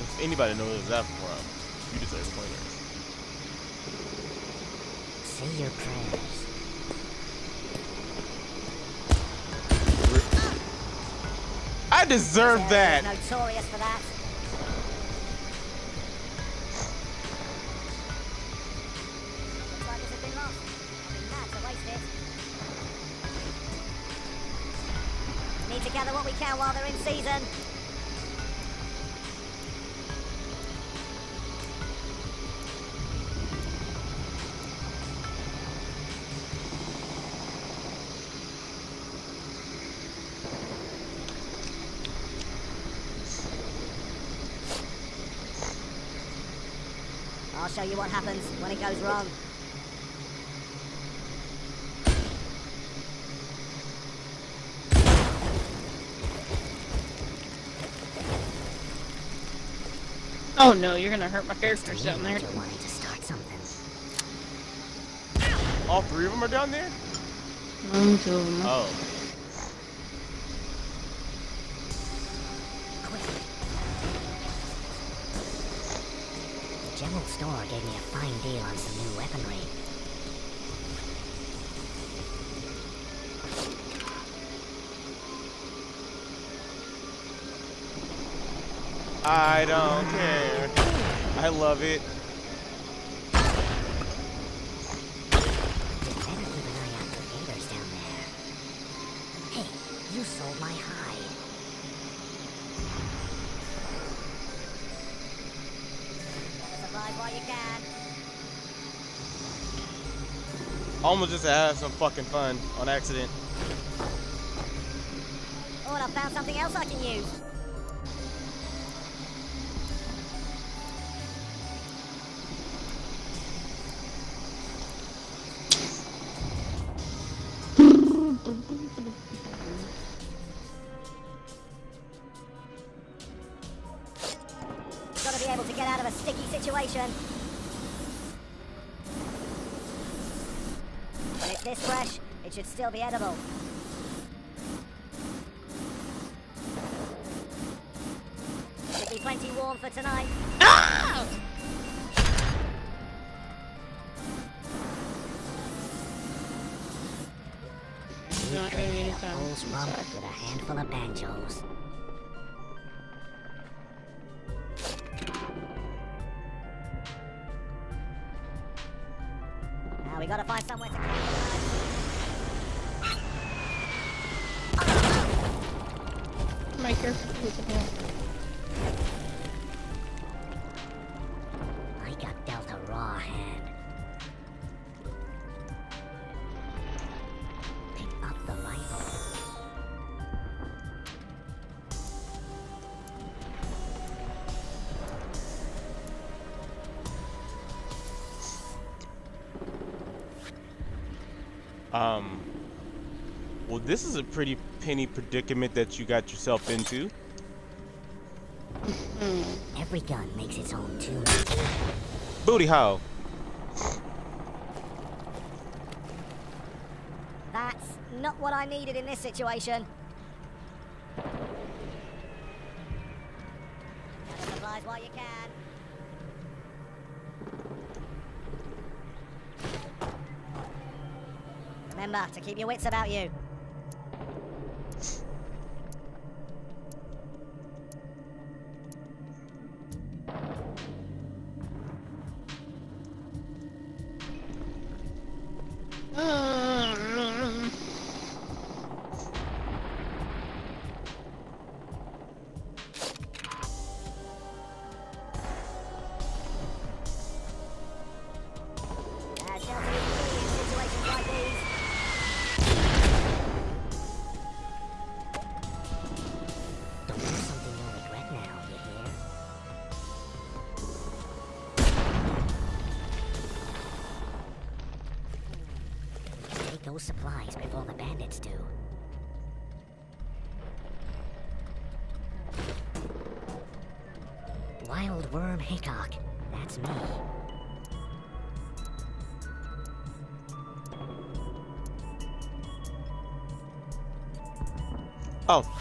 If anybody knows that from, you deserve pointers. Say your prayers. I deserve that! Notorious for that. They're in season. I'll show you what happens when it goes wrong. Oh no, you're gonna hurt my characters down there. You're wanting to start something. All three of them are down there? Only two of them. Oh. Quick. The general store gave me a fine deal on some new weaponry. I don't care. I love it. You'd better keep an eye out for neighbors down there. Hey, you sold my hide. Supplies while you can. Almost just to have some fucking fun on accident. Oh, I found something else I can use. Um. Well, this is a pretty penny predicament that you got yourself into. Every gun makes its own tune. Booty how? That's not what I needed in this situation. To keep your wits about you.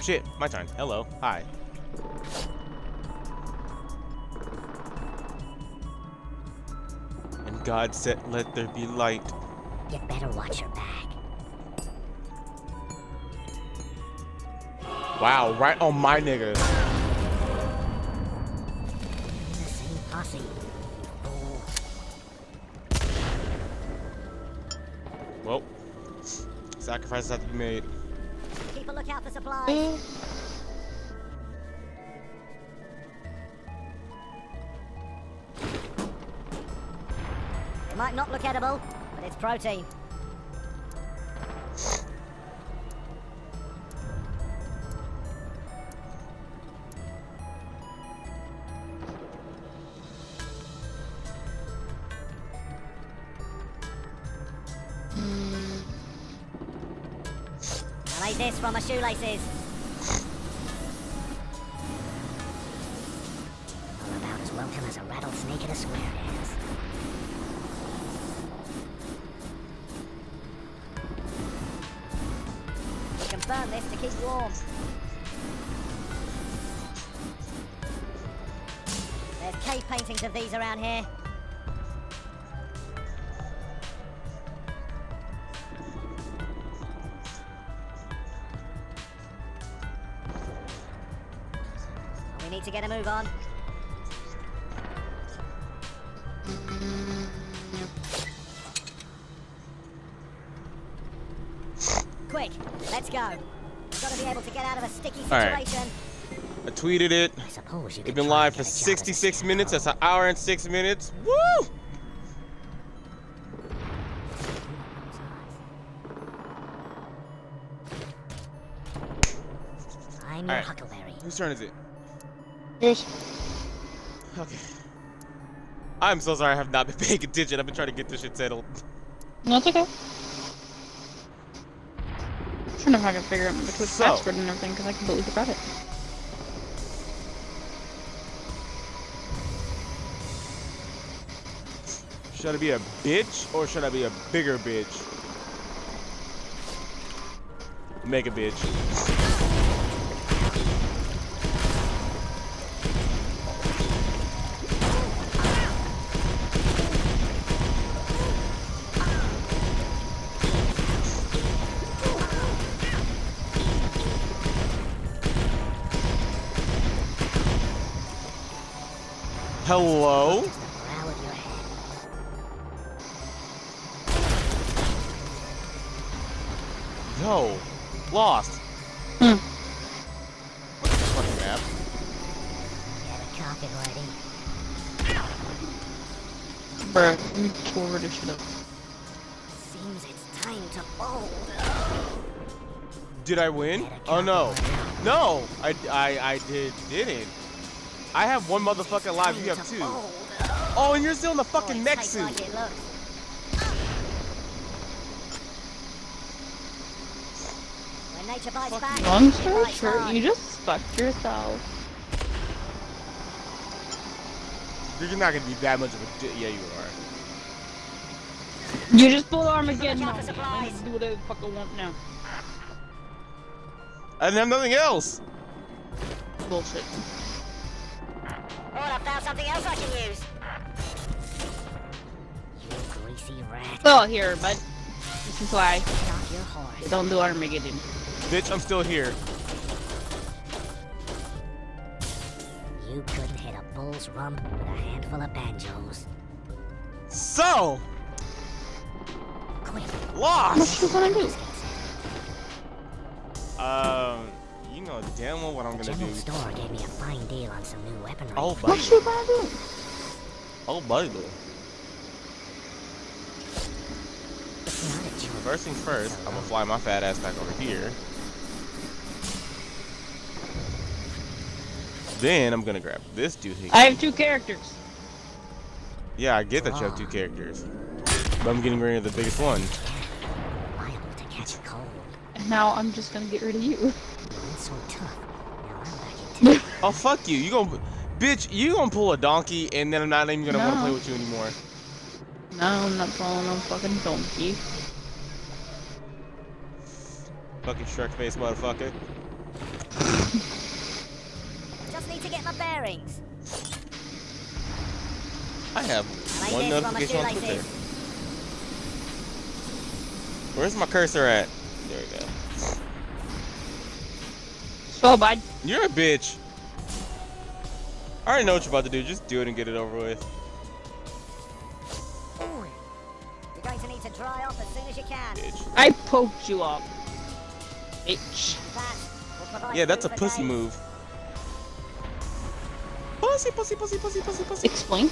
Oh, shit, my turn. Hello, hi. And God said, "Let there be light." You better watch your back. Wow, right on my nigga. In posse. you. Well, sacrifices have to be made. Keep a lookout for supplies. It might not look edible, but it's protein. Hmm. I'll this from my shoelaces. Around here. We need to get a move on. Quick, let's go. Gotta be able to get out of a sticky situation. I tweeted it. I suppose you been try live for get a job as a 66 minutes. That's an hour and six minutes. Woo! I'm your Huckleberry. Whose turn is it? Here's Okay. I'm so sorry I have not been paying attention. I've been trying to get this shit settled. no, it's okay. I'm trying to if I can figure out the Twitch So- password and everything because I completely forgot it. Should I be a bitch or should I be a bigger bitch? Mega bitch. Hello? Lost. Hmm. What's this fucking map? Get a coffin ready. Bruh, let me forward this shit up. Seems it's time to fold. Did I win? Oh no, no, I, I, I did, didn't. I have one motherfucking life. You have two. Oh, and you're still in the fucking mech suit. Like it looks. When nature bites Fuck back, you. Long story short, you just fucked yourself. You're not gonna be that much of a. Di- yeah, you are. You just pulled Armageddon Look out on me. I'm gonna do whatever the fuck I want now. I didn't have nothing else. Bullshit. Oh, I found something else I can use. You greasy rat. Oh, here, bud. This is why Get your horse. don't do Armageddon. Bitch, I'm still here. You couldn't hit a bull's rump with a handful of banjos. So, Quick, What lost. you gonna do? Um, you know damn well what I'm gonna do. general store gave me a fine deal on some new weaponry. Oh, What buddy. you gonna do? Oh, buddy. It's not a joke. First things first, I'm gonna fly my fat ass back over here. Then I'm gonna grab this dude here. I have two characters. Yeah, I get that you have two characters. But I'm getting rid of the biggest one. Liable to catch a cold. And now I'm just gonna get rid of you. So tough. Now I'm back in town. Oh, fuck you. You gonna. Bitch, you gonna pull a donkey and then I'm not even gonna wanna play with you anymore. No, I'm not following no fucking donkey. Fucking Shrek face motherfucker. Just need to get my bearings. I have Like one this on notification on Twitter. shoelaces. Where's my cursor at? There we go. So, bud. You're a bitch. I already know what you're about to do. Just do it and get it over with. Ooh. You're going to need to dry off as soon as you can. Bitch. I poked you up. Bitch. That Yeah, that's a pussy days. move. Oh, pussy, pussy, pussy, pussy, pussy, pussy. Explain.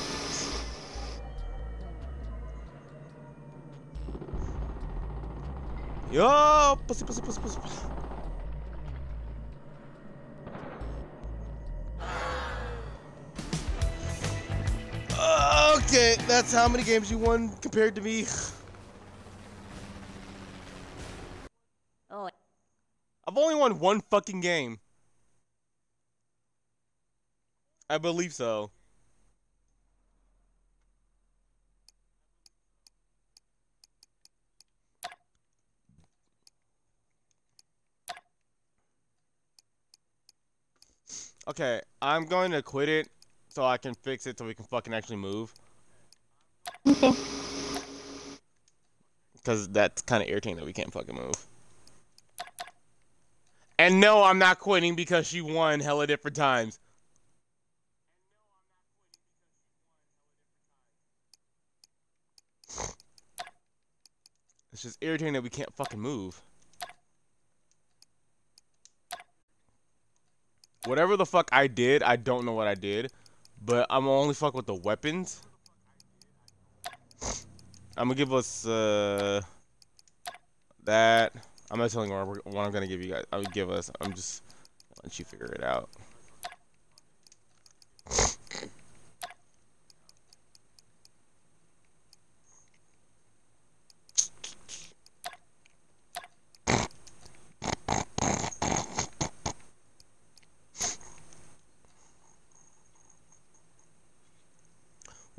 Yo, pussy, pussy, pussy, pussy. pussy. Okay, that's how many games you won compared to me. Oh, I've only won one fucking game. I believe so. Okay, I'm going to quit it so I can fix it so we can fucking actually move. Okay. Because that's kind of irritating that we can't fucking move. And no, I'm not quitting because she won hella different times. It's just irritating that we can't fucking move. Whatever the fuck I did, I don't know what I did. But I'm only fuck with the weapons. I'm gonna give us uh, that. I'm not telling you what, I'm gonna give you guys. I would give us. I'm just let you figure it out.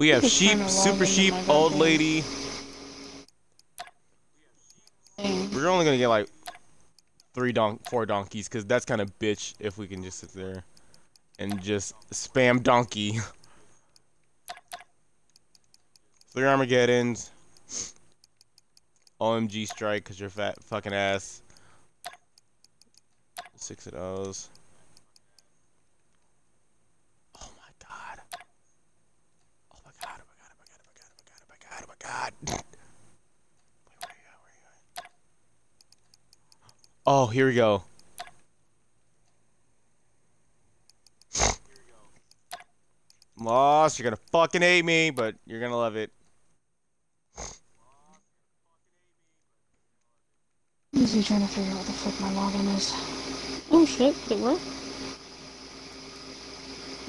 We have sheep, trying to log super sheep, old lady. We're only gonna get like three don four donkeys because that's kind of bitch if we can just sit there and just spam donkey. Three Armageddons. OMG strike because you're fat fucking ass. Six of those. Oh my god. Oh my god, oh my god, oh my god, oh my god, oh my god, oh my god, oh my god. Wait, where you at? Where you at? Oh, here we go. Lost, you're gonna fucking hate me, but you're gonna love it. Easy trying to figure out what the fuck my login is. Oh shit, did it work?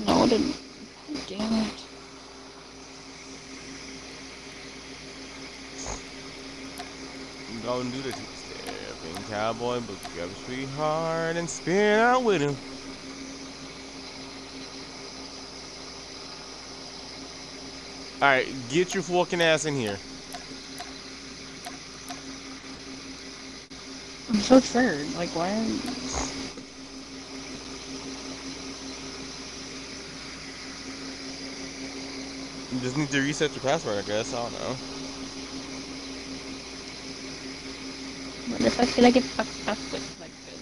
No, it didn't. Damn it. Go and do the two-step cowboy, book you up sweetheart and spin out with him. Alright, get your fucking ass in here. I'm so scared. Like, why? Are you... You just need to reset your password, I guess. I don't know. If I feel like it fucked up with like the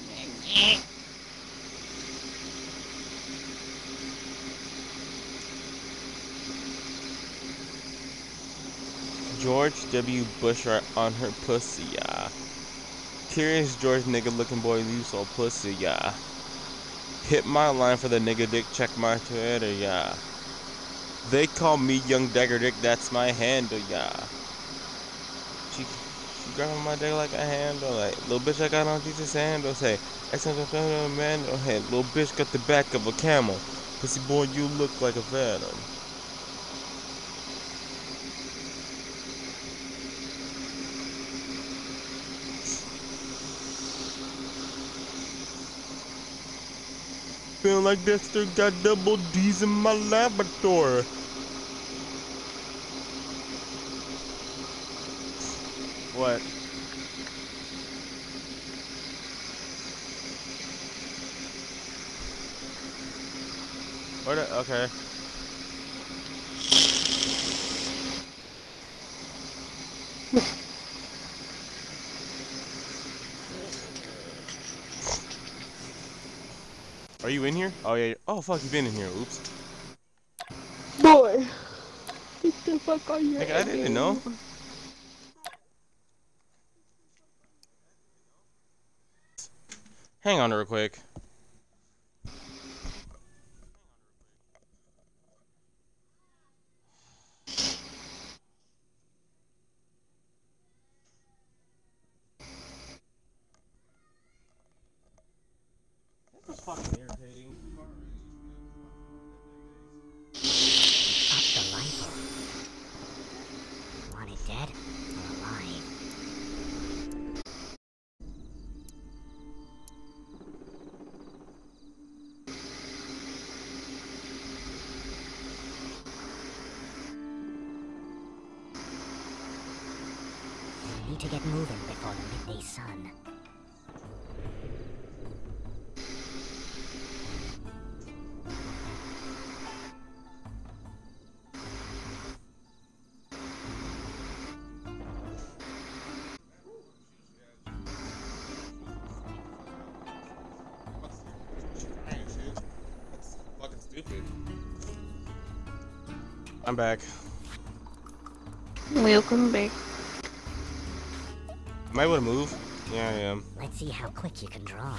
George W. Bush right on her pussy, yeah. Curious George nigga looking boy, you so pussy, yeah. Hit my line for the nigga dick, check my Twitter, yeah. They call me Young Dagger Dick, that's my handle, yeah. Grabbing my dick like a handle, like, little bitch I got on Jesus' sandals, hey. Excellent man, oh, hey, little bitch got the back of a camel. Pussy boy, you look like a phantom. Feel like Dexter got double D's in my laboratory. What? What? a- Okay. Are you in here? Oh yeah. Oh fuck, you've been in here. Oops. Boy, what the fuck are you? Nigga, I didn't know. Hang on real quick. to get moving before the midday sun. I'm back. Welcome back. I able to move? Yeah, I am. Let's see how quick you can draw.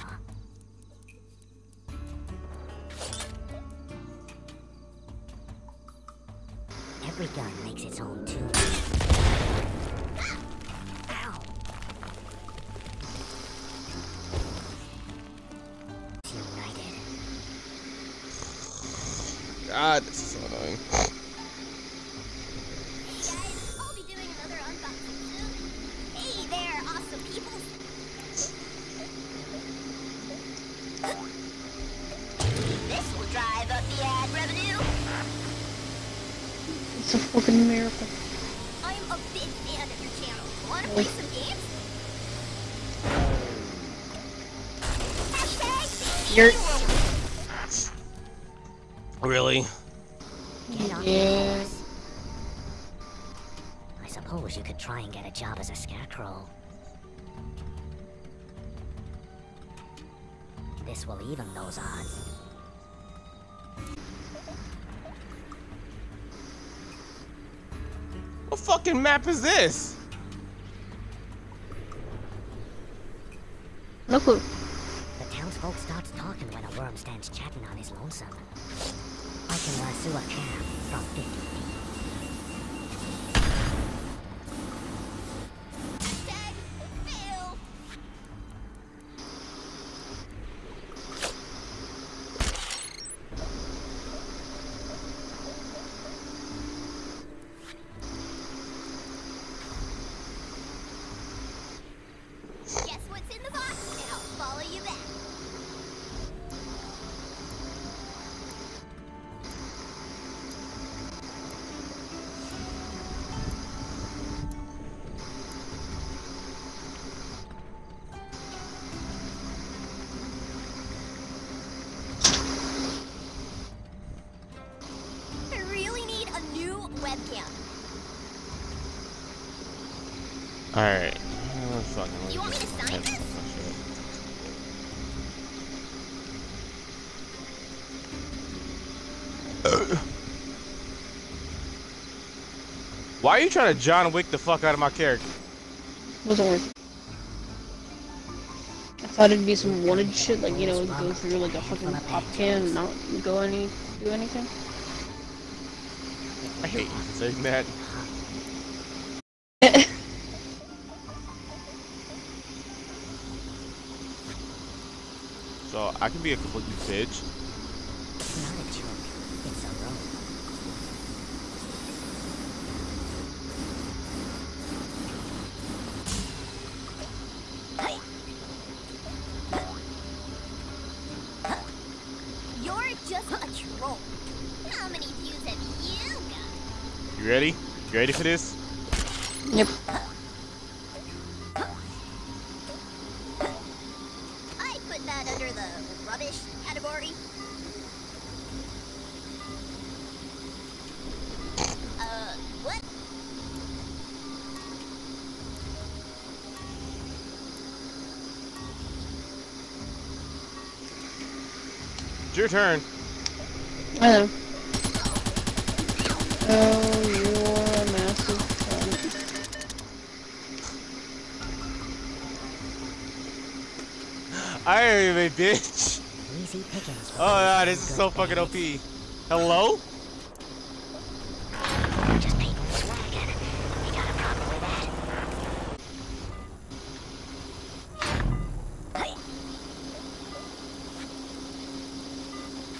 Is this? Alright. Oh, fucking You want me to sign this? Why are you trying to John Wick the fuck out of my character? Wasn't worth it. I thought it'd be some wanted shit, like, you know, go through like a fucking pop can and not go any, do anything. I hate saying that. I can be a complete bitch. It's not a joke. It's a rope. You're just a troll. How many views have you got? You ready? You ready for this? It's your turn. I know. Oh, you're a massive cunt. I am a bitch. Easy pickings. for Oh those yeah, this is so fucking OP. Hello? Just paint on this wagon. You got a problem with that?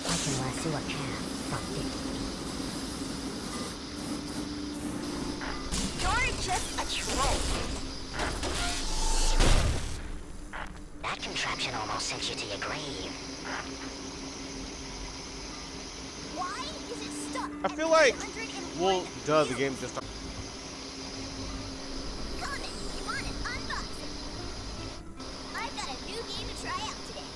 I can lasso a cab from 50 feet. You're just a troll. That contraption almost sent you to your grave. Why is it stuck? I at feel like- 301 Well, duh, the views? game just. Comment, you want an unboxing? I've got a new game to try out today.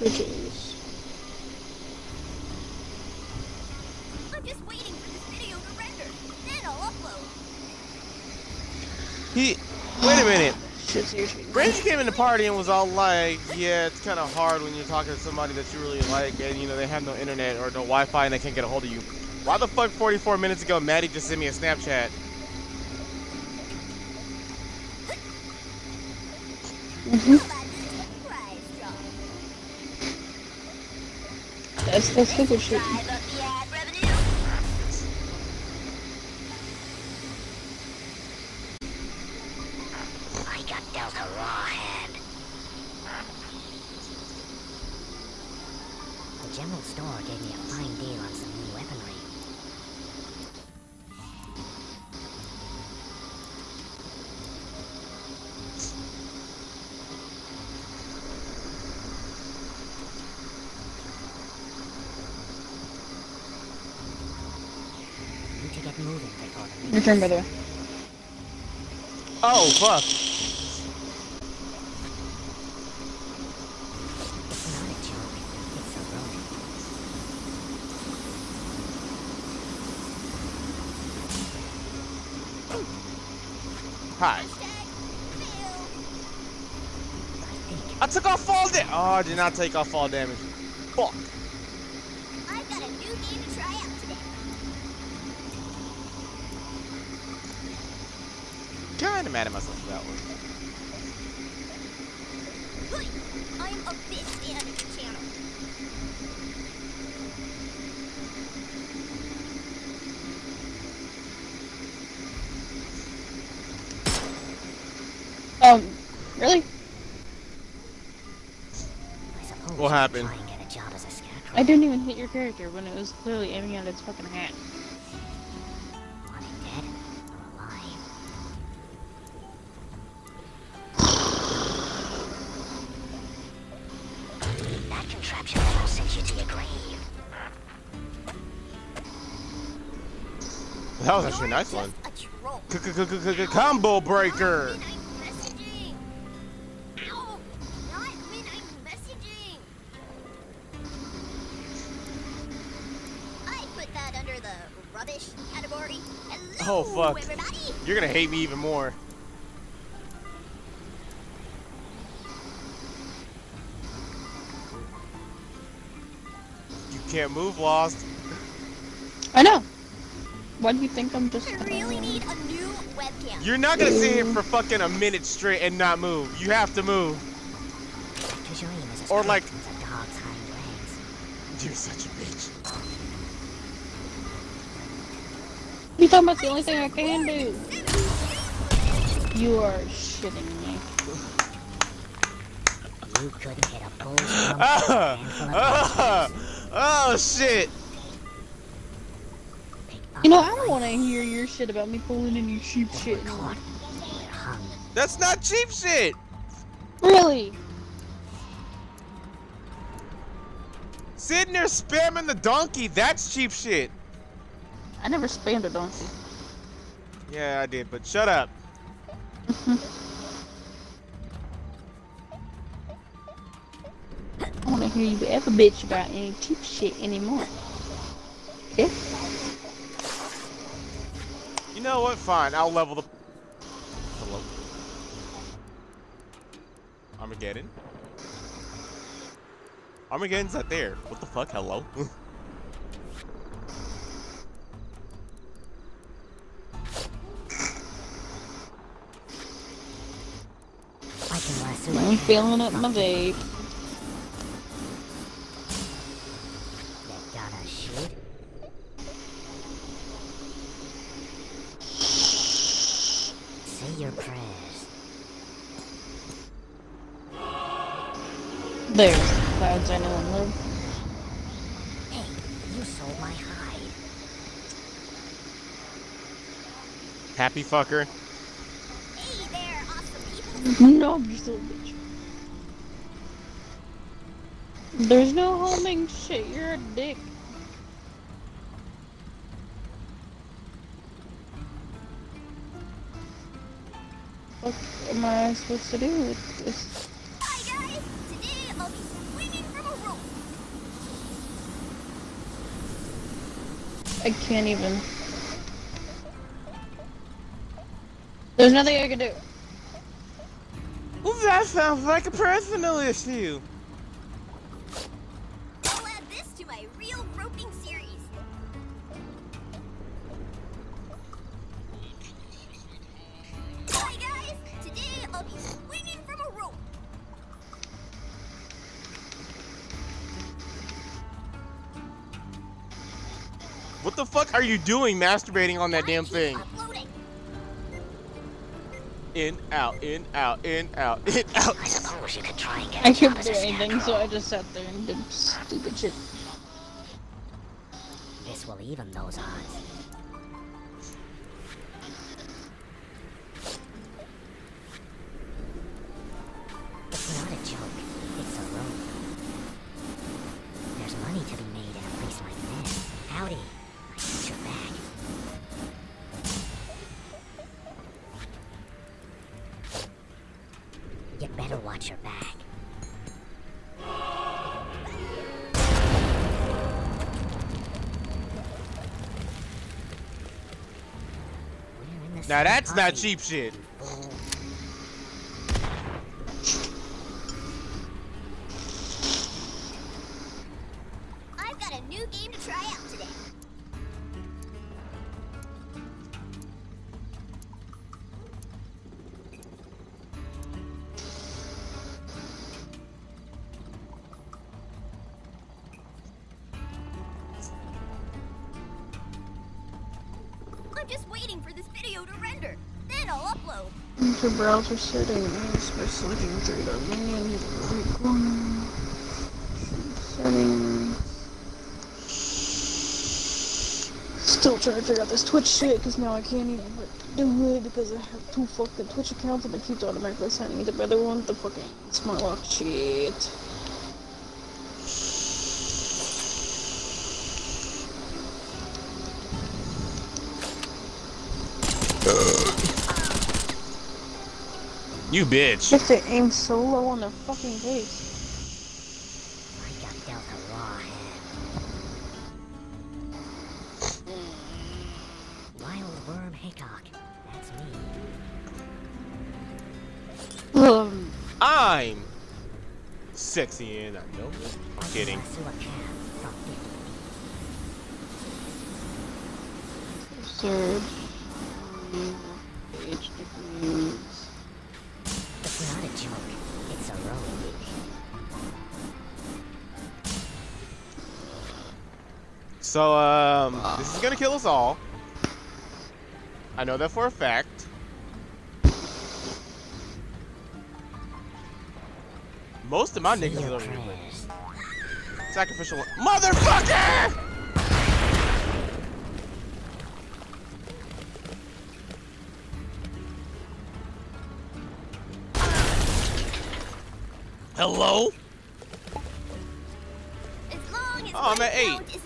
Bitches. I'm just waiting for this video to render. Then I'll upload. He. Wait a minute. Shit's irritating. Branch came in the party and was all like, "Yeah, it's kind of hard when you're talking to somebody that you really like, and you know they have no internet or no Wi-Fi and they can't get a hold of you." Why the fuck 44 minutes ago Maddie just sent me a Snapchat? How about this prize drop? That's that's stupid shit. Turn, by the way. Oh fuck! Hi. I took off all damage. Oh, I did not take off all damage. Fuck. I've got a new game to try out today. Kinda mad at myself for that one. I am a big fan of your channel. Um, really? What happened? Try and get a job as a scarecrow. I didn't even hit your character when it was clearly aiming at its fucking hat. That was actually a nice one. Combo breaker. Not when I'm messaging. Ow! Not when I'm messaging. I put that under the rubbish category. Hello, Oh, fuck. You're gonna hate me even more. You can't move, Lost. I know. Why do you think I'm just? I really need a new webcam. You're not gonna sit here for fucking a minute straight and not move. You have to move. Because your aim is a Or like- as a dog's. You're such a bitch. You talking about the only thing I can do? You are shitting me. You couldn't hit a bull's rump with a handful of ah, punches. oh shit. Pick up You know, I don't want to hear your shit about me pulling in any cheap knife. shit. We're caught. We're hung. That's not cheap shit. Really? Sitting there spamming the donkey, that's cheap shit. I never spammed a donkey. Yeah, I did, but shut up. I don't want to hear you ever bitch about any cheap shit anymore. Okay? You know what? Fine, I'll level the. Hello? Armageddon? Armageddon's not there. What the fuck? Hello? I can lasso a I'm cat filling up my vape. They gonna shoot? Say your prayers. There's the clouds I know and love. Hey, you sold my hide. Happy fucker. Hey there, awesome people. No, I'm just a bitch. There's no homing shit, you're a dick. What am I supposed to do with this? I can't even. There's nothing I can do. Well, that sounds like a personal issue. What the fuck are you doing masturbating on that damn thing? In, out, in, out, in, out, in, out. I suppose you could try and get I a job couldn't do anything, so I just sat there and did stupid shit. This will even those odds. It's Now that's not cheap shit. Settings by selecting three dot menu, right corner. Still trying to figure out this Twitch shit, because now I can't even do it because I have two fucking Twitch accounts and it keeps automatically signing me the other one. The fucking smart lock shit. You bitch. Just to aim so low on their fucking face. I got a raw hand. Wild Worm Haycock. That's me. Um, I'm sexy and I know it. I'm kidding. So, um, this is gonna kill us all. I know that for a fact. Most of my niggas is your over here. Sacrificial. Motherfucker! Hello? As long as Oh, I'm at eight.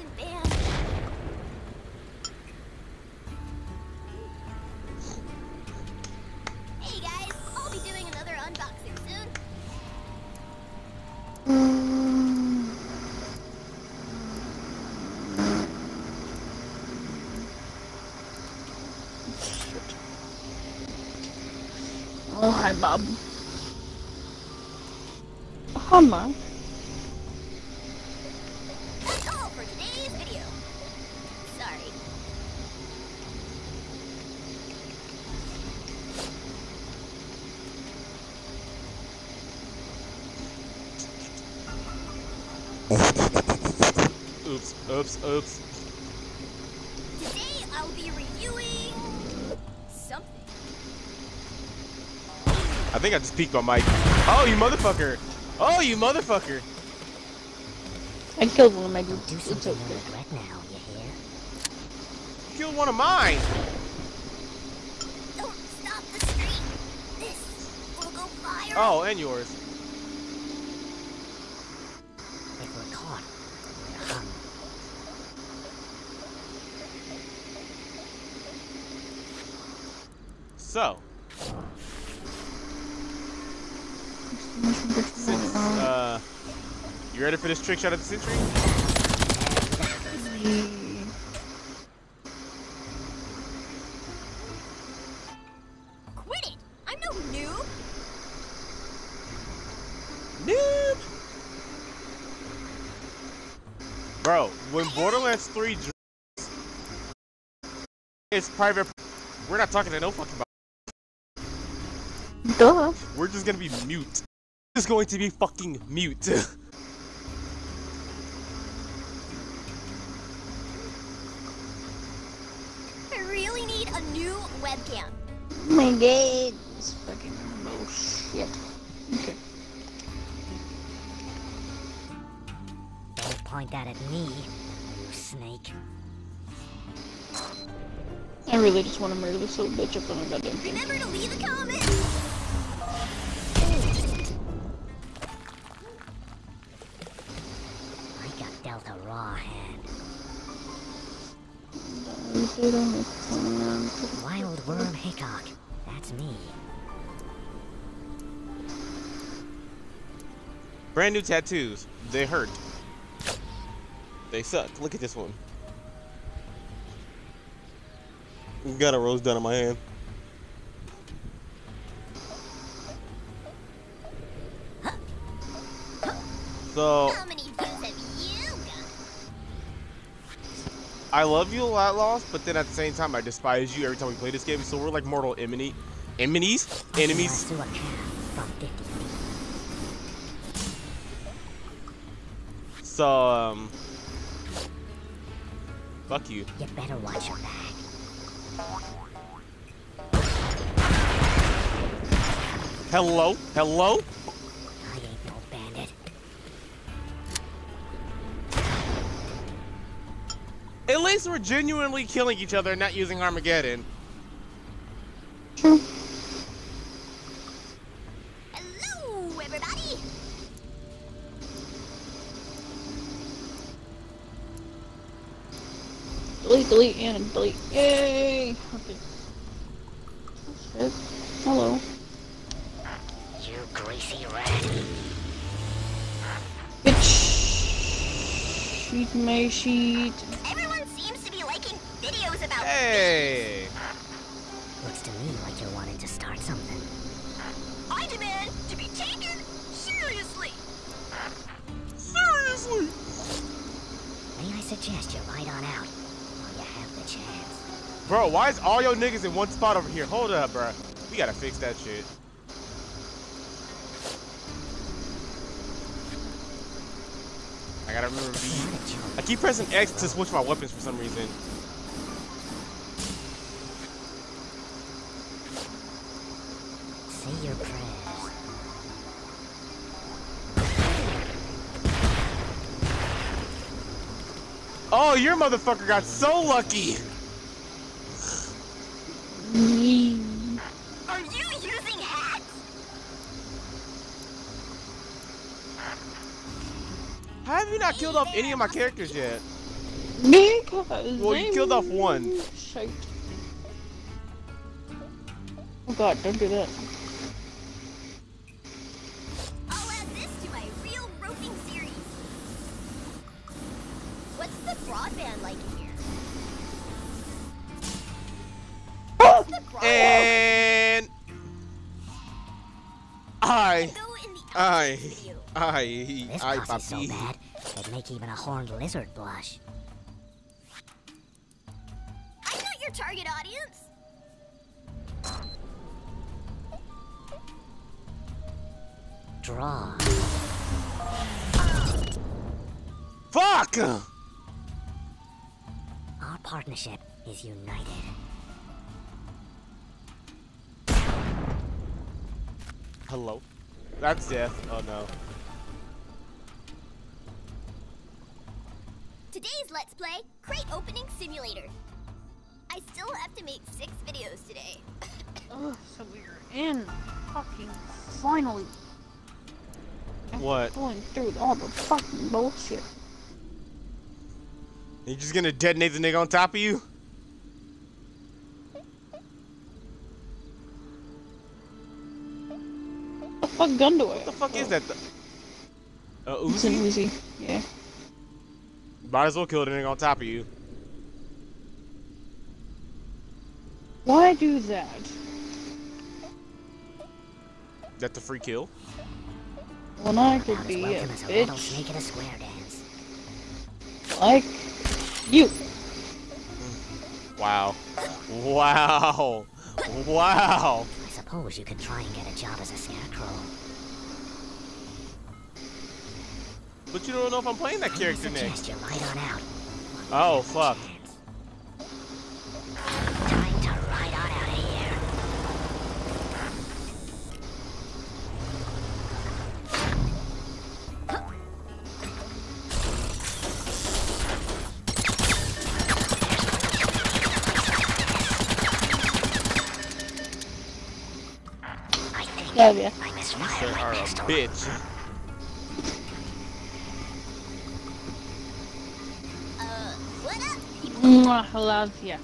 Hi, Mom. That's all for today's video. Sorry. Oops, oops, oops. Today I'll be reviewing something. I think I just peeked my mic. Oh, you motherfucker! Oh, you motherfucker! I killed one of my groups. Do It's something okay. you'll regret now, you hear? You killed one of mine! Don't stop the stream. This will go viral. Oh, and yours. for this trick shot of the century? Quit it! I'm no noob! Noob! Bro, when Borderlands 3 it's private. We're not talking to no fucking about. Duh. We're just gonna be mute. Just going to be fucking mute. my god. This fucking bullshit. Okay. Don't point that at me, you snake. I really just want to murder this little bitch up on a goddamn thing. Remember to leave a comment. I got dealt a raw hand. Wild worm Hickok. That's me. Brand new tattoos. They hurt. They suck. Look at this one. Got a rose done on my hand. So How many have you got? I love you a lot, Lost, but then at the same time I despise you every time we play this game. So we're like mortal enemy, enemies, enemies. Sue a cab from 50 feet. So um, fuck you. You better watch your back. Hello, hello. I ain't no bandit. At least we're genuinely killing each other and not using Armageddon. Delete. Yay! Okay. Oh, shit. Hello. You greasy rat. Bitch. Sheet my sheet. Why is all your niggas in one spot over here? Hold up, bro. We gotta fix that shit. I gotta remember B. Not a joke. I keep pressing X to switch my weapons for some reason. Say your prayers. Oh, your motherfucker got so lucky. Not killed off any of my characters yet? Because Well, you killed off one. Shite. Oh god, don't do that. I'll add this to my real roping series. What's the broadband like in here? What's the broadband And I, though in the I, video? I, This I, pussy's so papi. bad, it'd make even a horned lizard blush. I'm not your target audience. Draw. Fuck! Our partnership is united. Hello? That's death. Oh no. Today's Let's Play Crate Opening Simulator. I still have to make six videos today. Ugh, so we're in. Fucking finally. After What? Going through all the fucking bullshit. You just gonna detonate the nigga on top of you? What the fuck gun do I have? What the fuck is oh. that? th- A It's an Uzi? Uzi. Yeah. Might as well kill the nigga on top of you. Why do that? That's a free kill. When I could be a welcome as a bitch. rattlesnake at a square dance. Like you. Wow. Wow. Wow. I suppose you could try and get a job as a scarecrow. But you don't know if I'm playing that character, Nick. suggest you ride on out. Oh, fuck. Time to ride on out of here. I think Yeah, yeah. I You misfired sure my are pistol. bitch. Mwah, I love ya.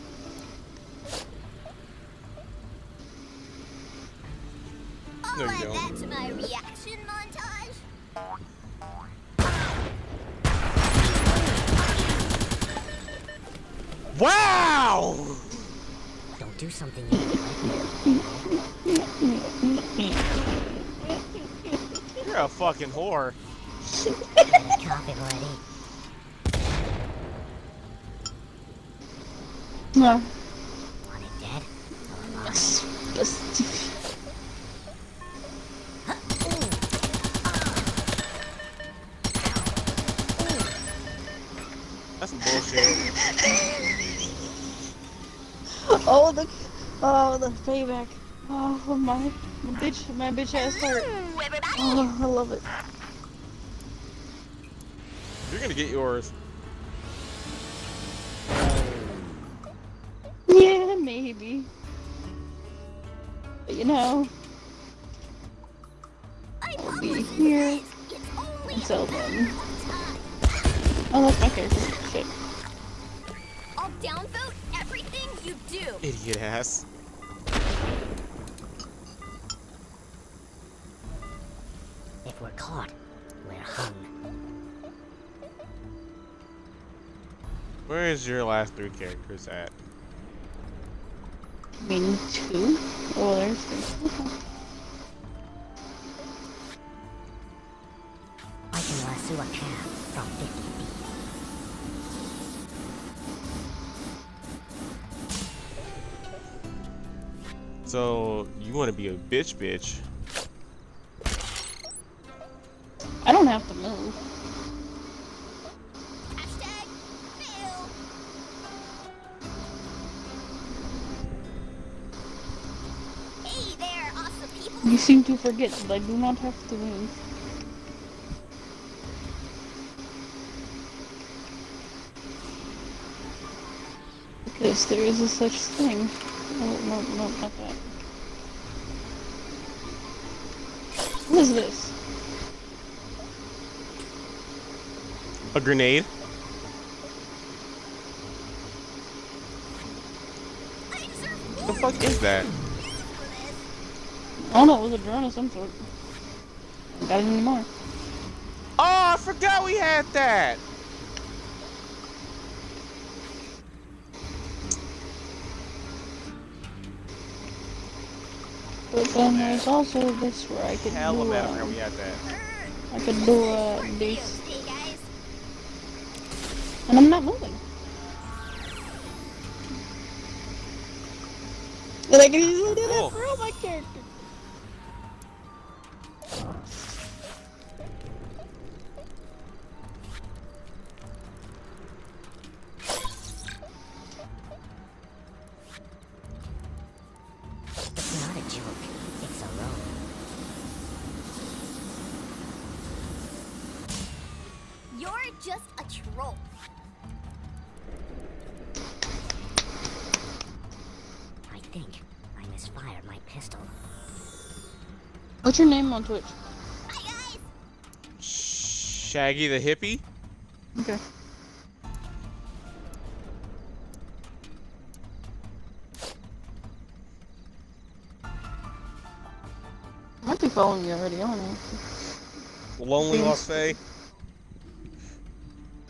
I'll you add don't. that to my reaction montage. Wow! Don't do something you You're a fucking whore. Get a coffin No. Want it dead? Or alive? Yes. Yes. That's bullshit. Oh the oh the payback. Oh my my bitch my bitch ass heart. Ooh, everybody! Oh I love it. You're gonna get yours. You know, I I'll be here you guys, until then. matter of time. Oh that's my character. Shit. I'll downvote everything you do. Idiot ass. If we're caught, we're hung. Where is your last three characters at? I mean two? Oh there's three. Okay. I can lasso a cab from 50 feet. So, you want to be a bitch bitch. Seem to forget that I do not have to move. Because there is a such thing. Oh, no, no, not that. What is this? A grenade? The fuck is that? Views for this. I don't know, it was a drone of some sort. Got it anymore. Oh, I forgot we had that! But then there's also this where I could Hell do, a I forgot um, we had that. I could do uh, this. And I'm not moving. And I can easily do that What's your name on Twitch? Hi guys. Shaggy the hippie? Okay. I might be following you already, I don't know. Lonely Yes. Lost Faye?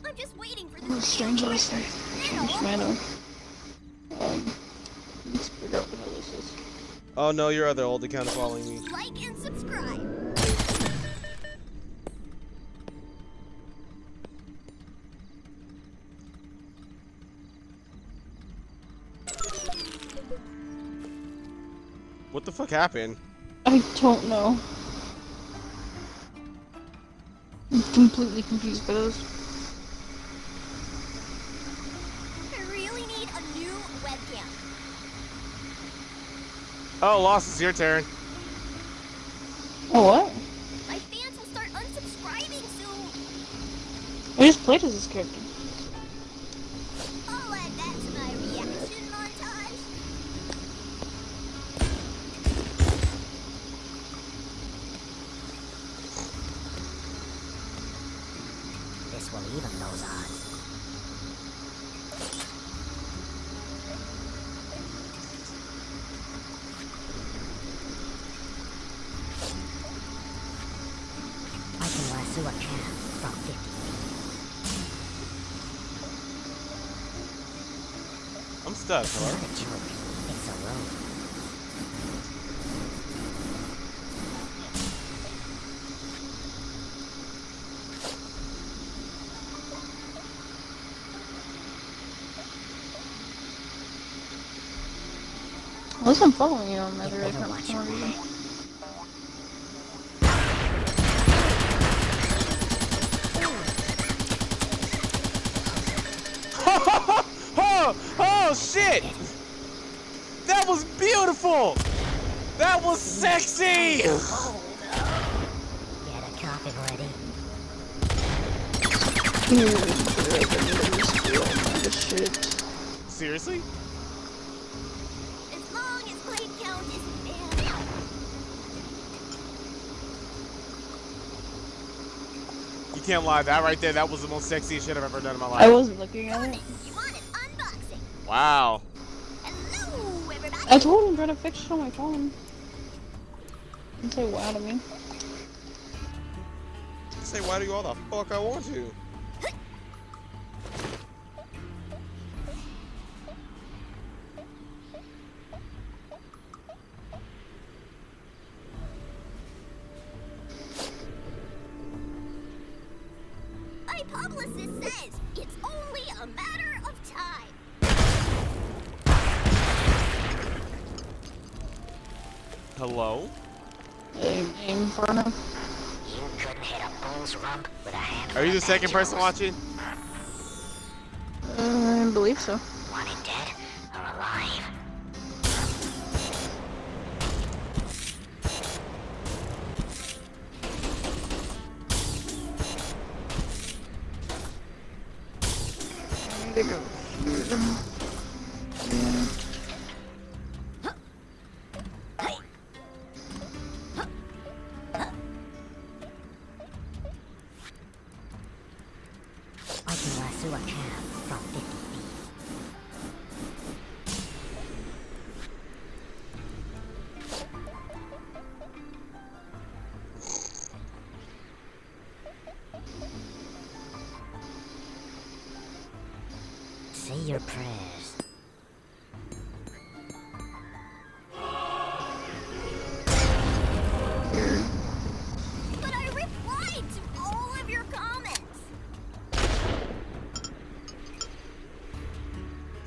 I'm just waiting for this. strange video ass to Strange man. Um, let's figure out what this is. Oh no, your other old account is following me. What the fuck happened? I don't know. I'm completely confused by those. I really need a new webcam. Oh, lost. It's your turn. Oh, what? My fans will start unsubscribing soon. I just played as this character. Feet. I'm. It's Hello? a joke. It's a rope. At least I'm following you on my You shit. Seriously? As long as plate count isn't. You can't lie. That right there, that was the most sexiest shit I've ever done in my life. I wasn't looking at it. You want an unboxing? Wow. Hello, everybody. I told him try to fix it on my phone. Say wow to me. Say why do you all the fuck I want to? Second person watching? Uh, I believe so.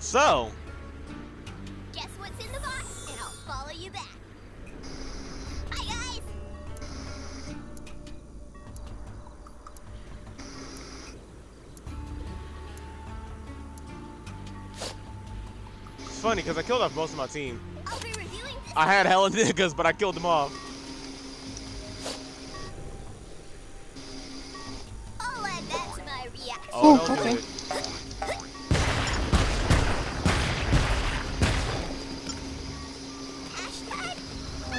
So, Guess what's in the box, and I'll follow you back. Bye, guys. it's funny because I killed off most of my team. I'll be reviewing this. I had hella niggas, but I killed them off. I'll add that to my reaction. Oh, Oh, okay.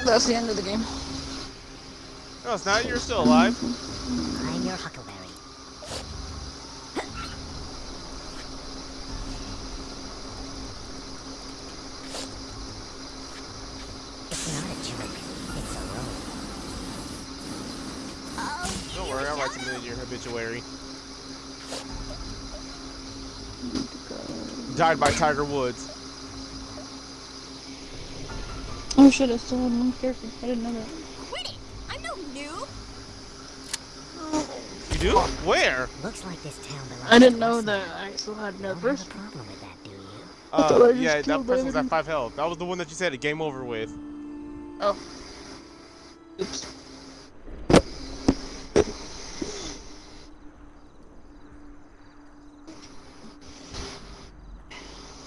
That's the end of the game. No, it's not. You're still alive. I'm your huckleberry. It's not a joke. It's a rope. I'll Don't worry, I'll write shout something in your obituary. Died by Tiger Woods. Oh shit, I still have one character. I didn't know that. Quit it. I'm no noob. You do? Where? Looks like this town belongs I didn't know that. I still had Don't another have a person. problem with that, do you? thought I Uh, yeah, that person was at five health. That was the one that you said it game over with. Oh. Oops.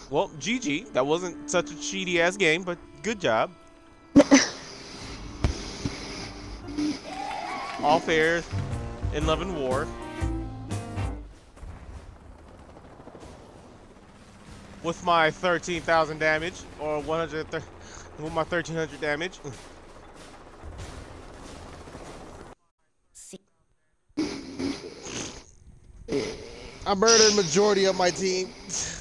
Well, GG. That wasn't such a cheaty ass game, but good job. All fair in love and war. With my 13,000 damage, or 100, with my 1300 damage. I murdered majority of my team.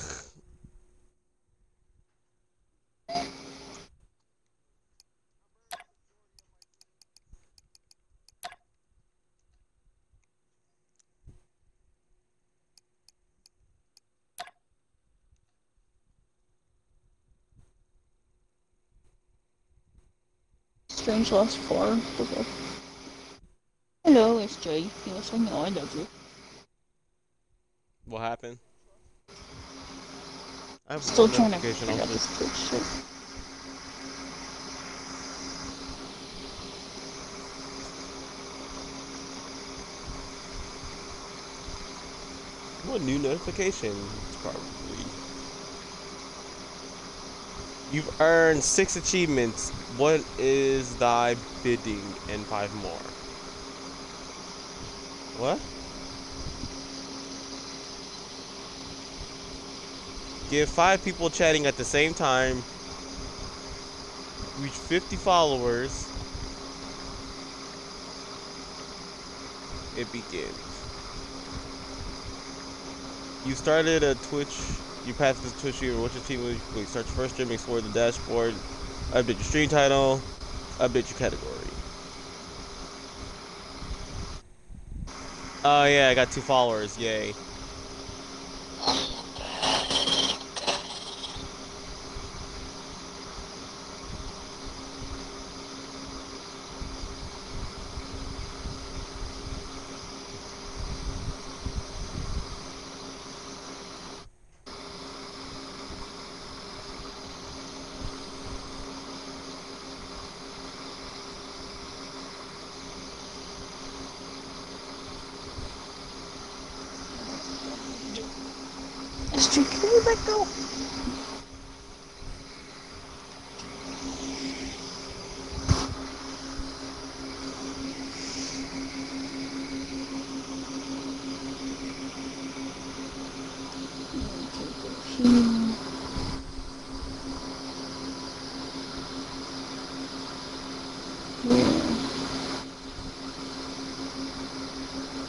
Strange lost four. Hello, it's Jay. Yes, I know, I love you. What happened? I have Still trying to notification figure out this. this Twitch shit. What new notification? It's Probably. You've earned six achievements. What is thy bidding? And five more. What? Give five people chatting at the same time. Reach 50 followers. It begins. You started a Twitch. You pass this Twitch. What's your team? You complete search first stream, explore the dashboard, update your stream title, update your category. Oh yeah, I got two followers. Yay.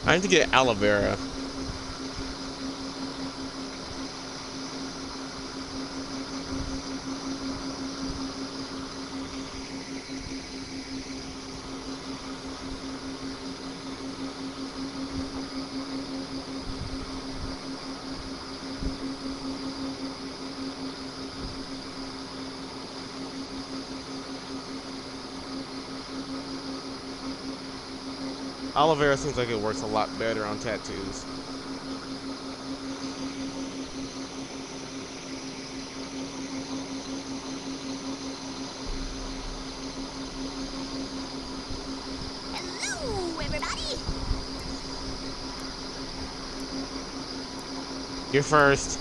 I need to get aloe vera. Aloe vera seems like it works a lot better on tattoos. Hello, everybody. You're first.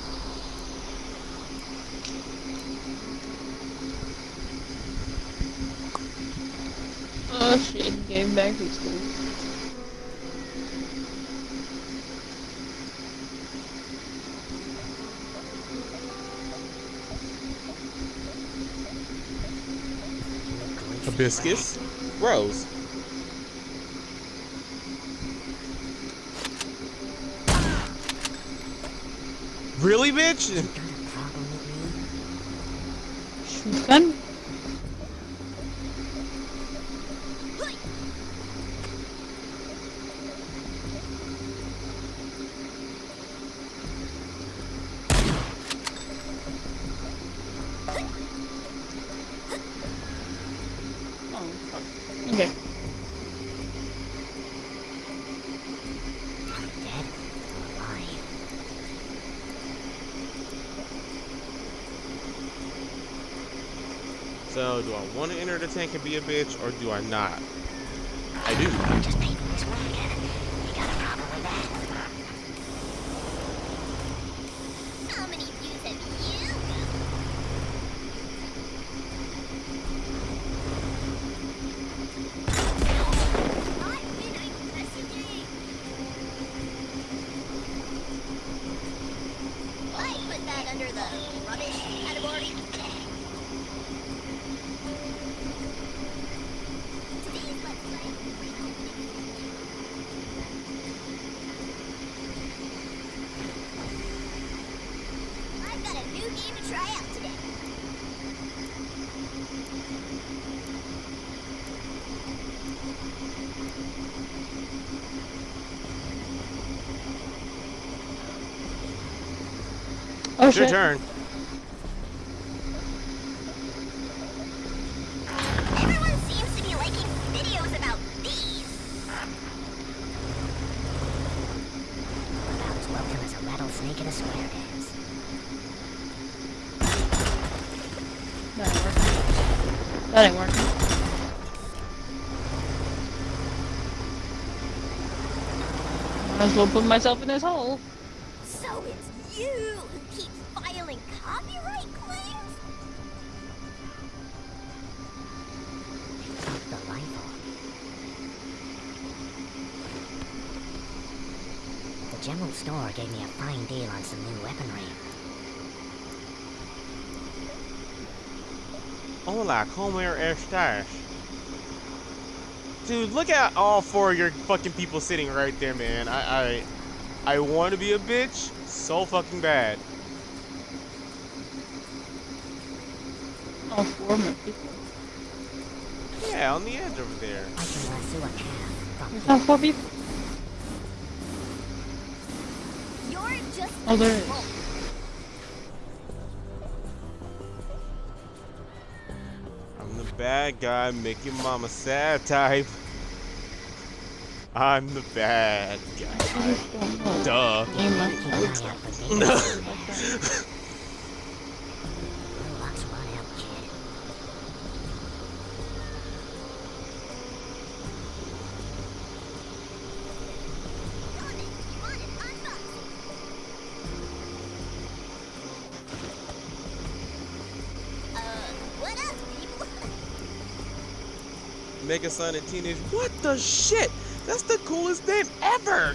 Oh shit, game back to school. Hibiscus. Rose. Really, bitch? Shoot gun? Oh, fuck. Okay. Dead or alive? So, do Tank and be a bitch, or do I not? I do. Just painting this wagon. You got a problem with that? How many views have you got? I've been aggressively. I put that under the rubbish category. Today's Let's Play. I've got a new game to try out today. It's your shit. turn. Everyone seems to be liking videos about these. About as welcome as a rattlesnake at a square dance. That ain't working. That ain't working. Might as well put myself in this hole. Hola, como estás? Dude, look at all four of your fucking people sitting right there, man. I, I, I want to be a bitch so fucking bad. All four of my people. Yeah, on the edge over there. I can lasso a calf There's not four people. You're just Oh, there a is. Bad guy, make your mama sad type. I'm the bad guy. Duh. Mega Son and Teenage. What the shit? That's the coolest name ever.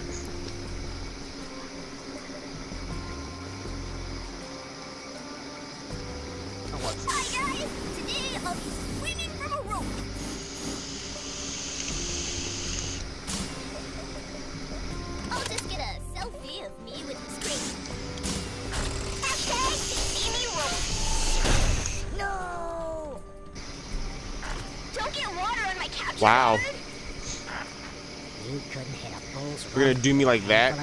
Gonna do me like that?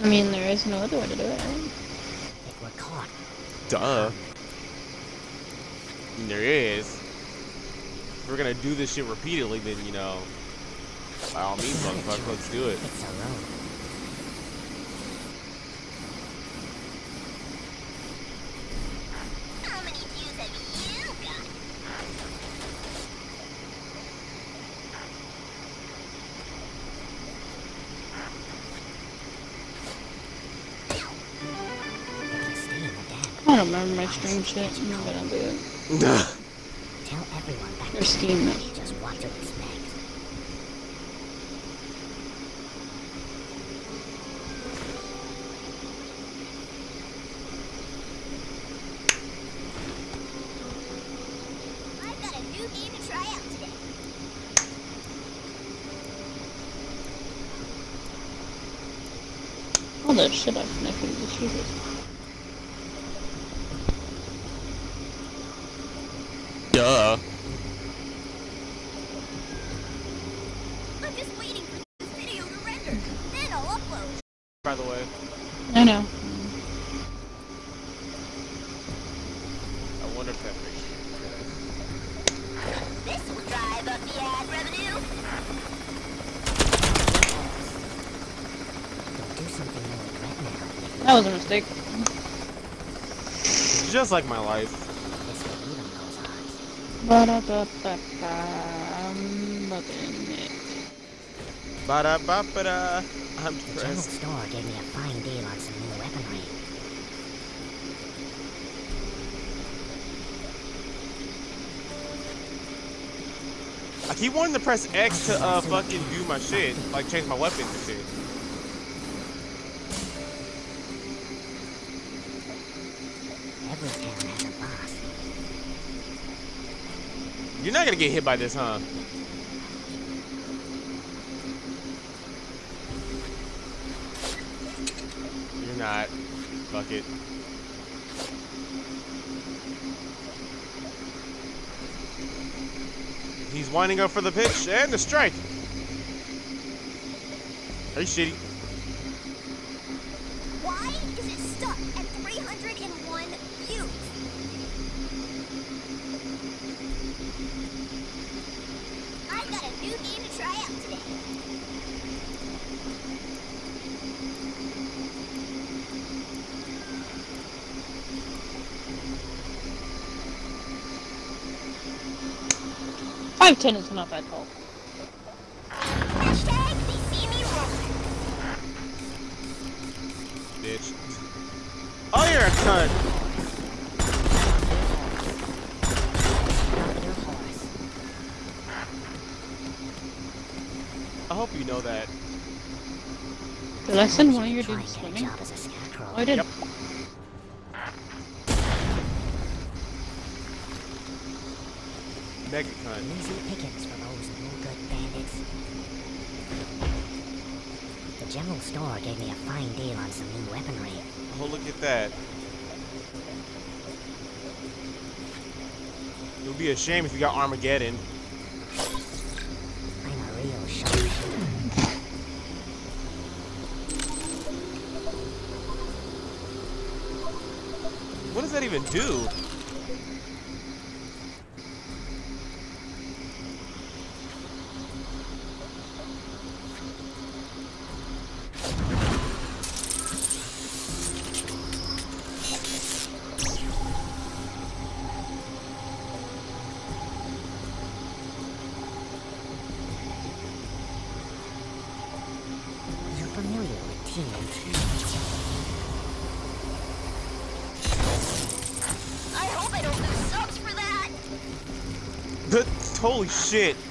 I mean, there is no other way to do it. Right? We're caught, Duh. There is. If we're gonna do this shit repeatedly, then you know, by all means, motherfucker, let's do it. it's a road. Stream shit, but I'll do it. tell everyone Or Steam it. just what to expect. I've got a new game to try out today. All that shit I've connected to Jesus. Duh. I'm just waiting for this video to render. Then I'll upload. By the way, I know. I wonder if that picture. This will drive up the ad revenue. That was a mistake. Just like my life. I'm loving it. Ba da ba ba da. I'm The general store gave me a fine deal on some new weaponry. I keep wanting to press X to uh fucking do my shit, like change my weapons and shit. Every town has a boss. You're not gonna get hit by this, huh? You're not. Fuck it. He's winding up for the pitch and the strike. Are you shitty? Why is it stuck at 301 views? I've got a new game to try out today. Five ten is not that tall. Hashtag they see me rolling. Bitch. Oh, you're a cunt. Drop your horse. I hope you know that. Did I send one of You your dudes and get a swimming? job as a scarecrow. Oh, I did. Yep. Mega cunt. Easy pickings for those no good bandits. The general store gave me a fine deal on some new weaponry. Oh, look at that. It would be a shame if you got Armageddon. I'm a real sharpshooter. What does that even do? Shit.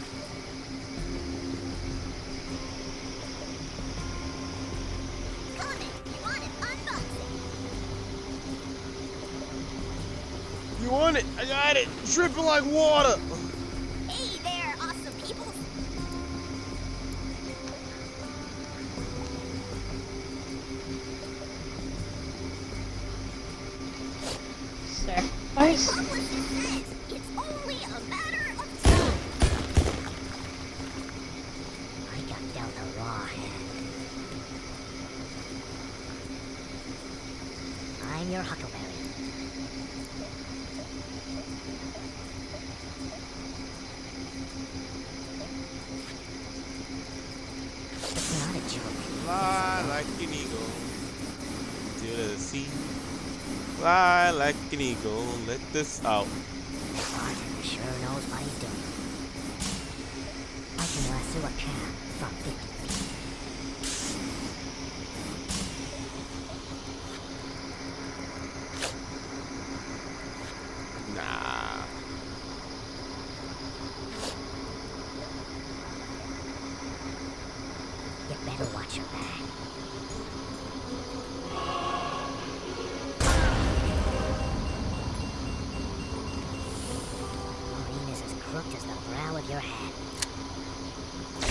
This out.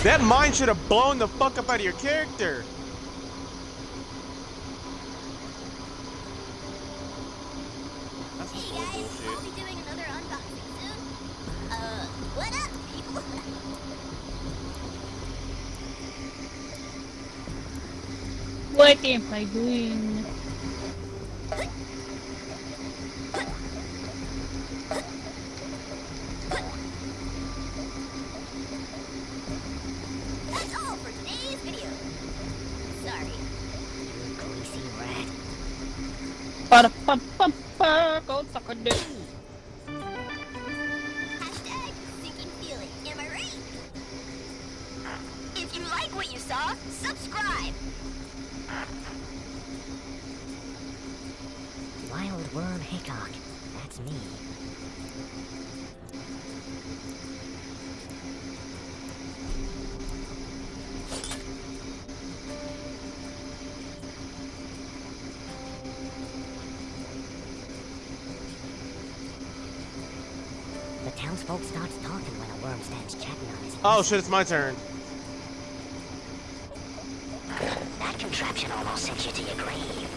That mine should have blown the fuck up out of your character. Hey guys, bullshit. I'll be doing another unboxing soon. Uh, what up, people? What am I doing? The townsfolk starts talking when a worm stands chatting on his Oh shit, it's my turn. That contraption almost sent you to your grave.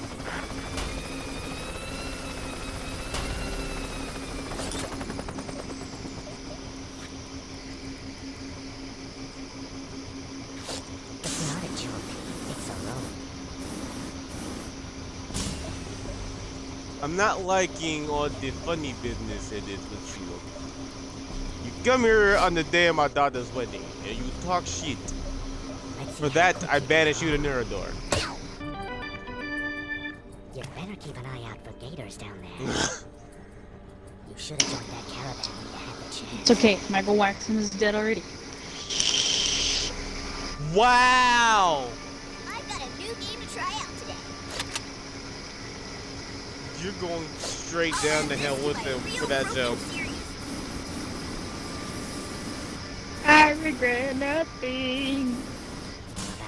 It's not a joke. It's a rope. I'm not liking all the funny business it is with you. You come here on the day of my daughter's wedding and you talk shit. For that, I banish you to run. Neurodor. You better keep an eye out for gators down there. you should have joined that caravan when you had the chance. It's okay. Michael Waxman is dead already. Wow! I've got a new game to try out today. You're going straight down the hell with them for that joke. Regret nothing.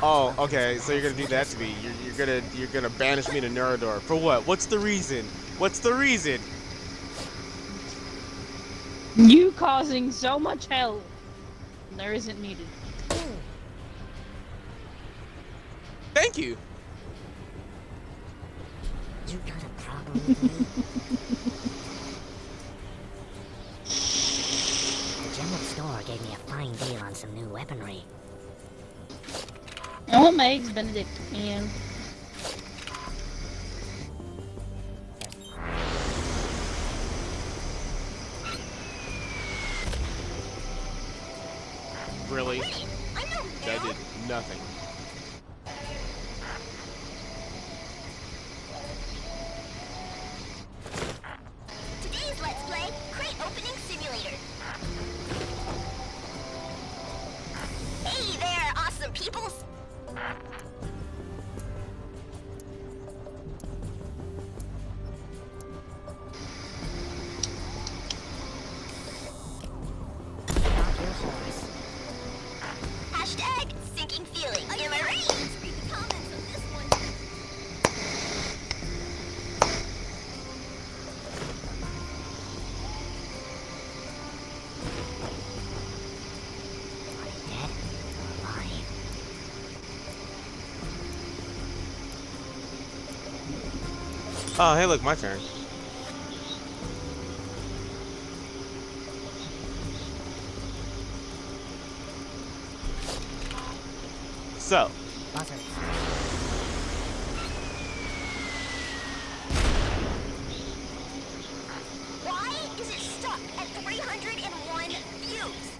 Oh, okay. So you're gonna do that to me. You're, you're gonna you're gonna banish me to Neurodor for what? What's the reason? What's the reason? You causing so much hell. There isn't needed. Thank you. You got a problem with me? the general store gave me a fine deal on some new weaponry. I want my eggs Benedict and Really? Wait, I'm no That did nothing. Oh, hey, look, my turn. So, Buzzards. Why is it stuck at 301 views?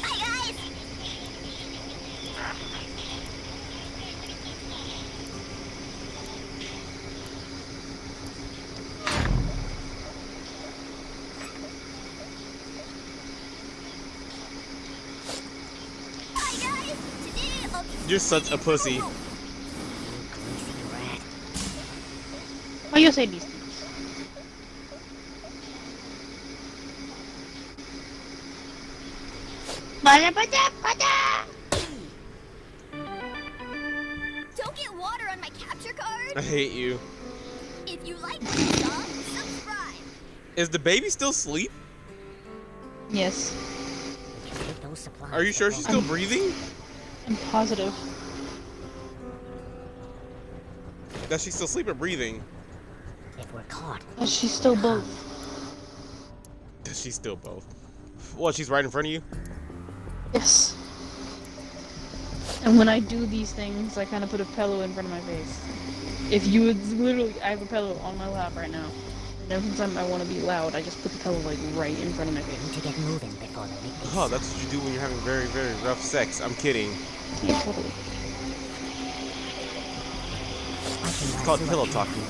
Hi guys! Hi guys! Today I'll be You're such a pussy. You greasy why you say these things? Bada bada bada. Don't get water on my capture card. I hate you. If you like what you saw, subscribe. Is the baby still asleep? Yes, We can take those supplies Are you sure she's before- still breathing? I'm positive. That she's still asleep or breathing? If we're caught, But she's still both. That she's still both. Well, she's right in front of you? Yes. And when I do these things, I kind of put a pillow in front of my face. If you would literally, I have a pillow on my lap right now. And every time I want to be loud, I just put the pillow like right in front of my we face. need to get moving before the big Oh, that's what you do when you're having very, very rough sex. I'm kidding. Yeah, totally. It's called pillow talking.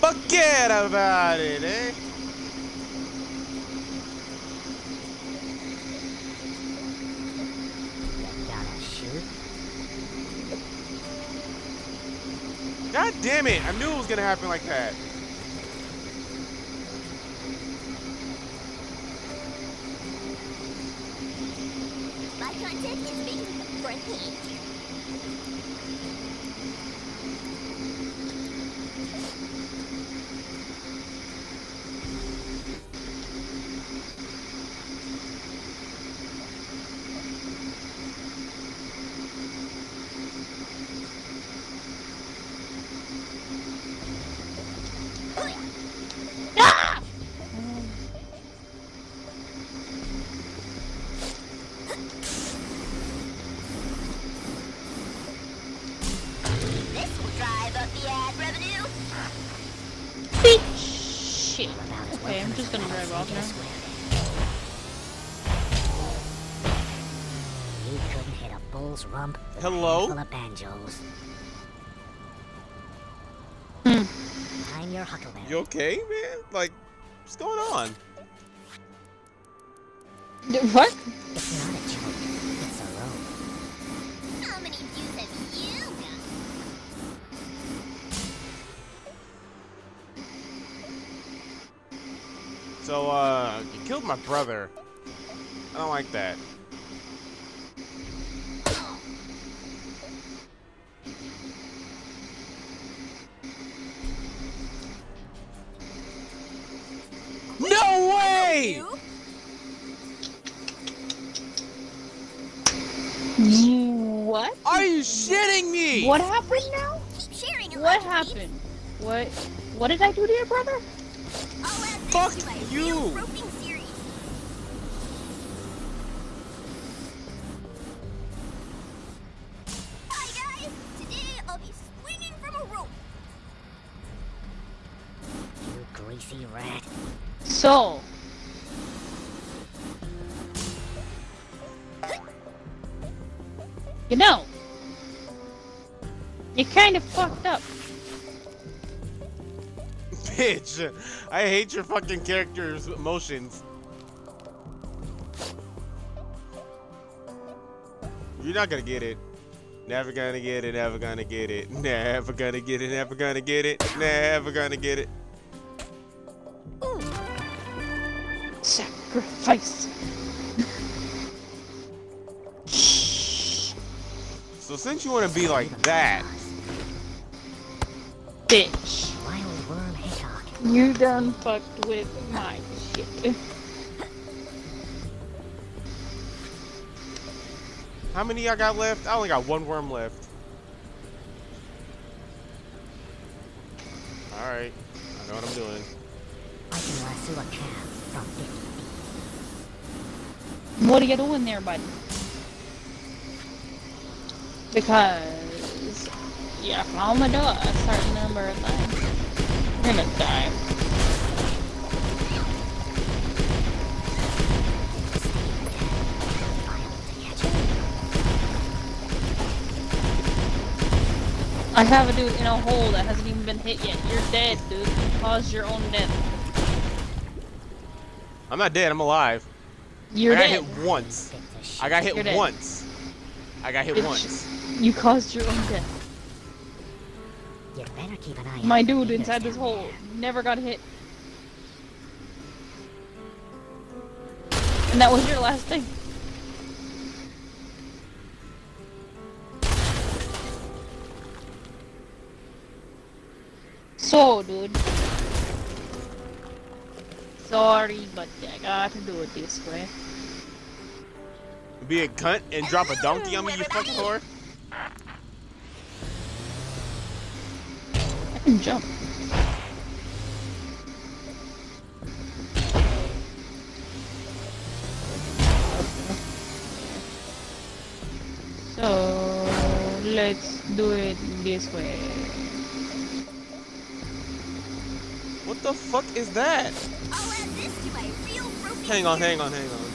Forget about it, eh? Damn it! I knew it was gonna happen like that. You okay, man? Like, what's going on? What? It's not a joke. It's a rope. How many views have you got? So, uh, you killed my brother. I don't like that. Shitting me? What happened now? Keep sharing What Lucky. happened? What? What did I do to your brother? I'll add this Fuck to you. real kind of fucked up. Bitch, I hate your fucking character's emotions. You're not gonna get it. Never gonna get it, never gonna get it. Never gonna get it, never gonna get it. Never gonna get it. Sacrifice. So since you wanna be like that, Bitch. Wild worm Hickok. You done fucked with my shit. how many I got left? I only got one worm left. Alright, I know what I'm doing. I can lasso a calf from 50 feet. What are you doing there, buddy? Because yeah, oh my door a certain number of things. You're gonna die. I have a dude in a hole that hasn't even been hit yet. You're dead, dude. You caused your own death. I'm not dead, I'm alive. You're I got dead. hit once. Pick the shit. I got hit You're dead. once. I got hit once. You caused your own death. My out for dude inside this hole never got hit. And that was your last thing. So, dude. Sorry, but I gotta do it this way. Be a cunt and drop a donkey on me, you fucking whore? I can jump. So Let's do it this way. What the fuck is that? I'll add this to my real Hang on, hang on, hang on.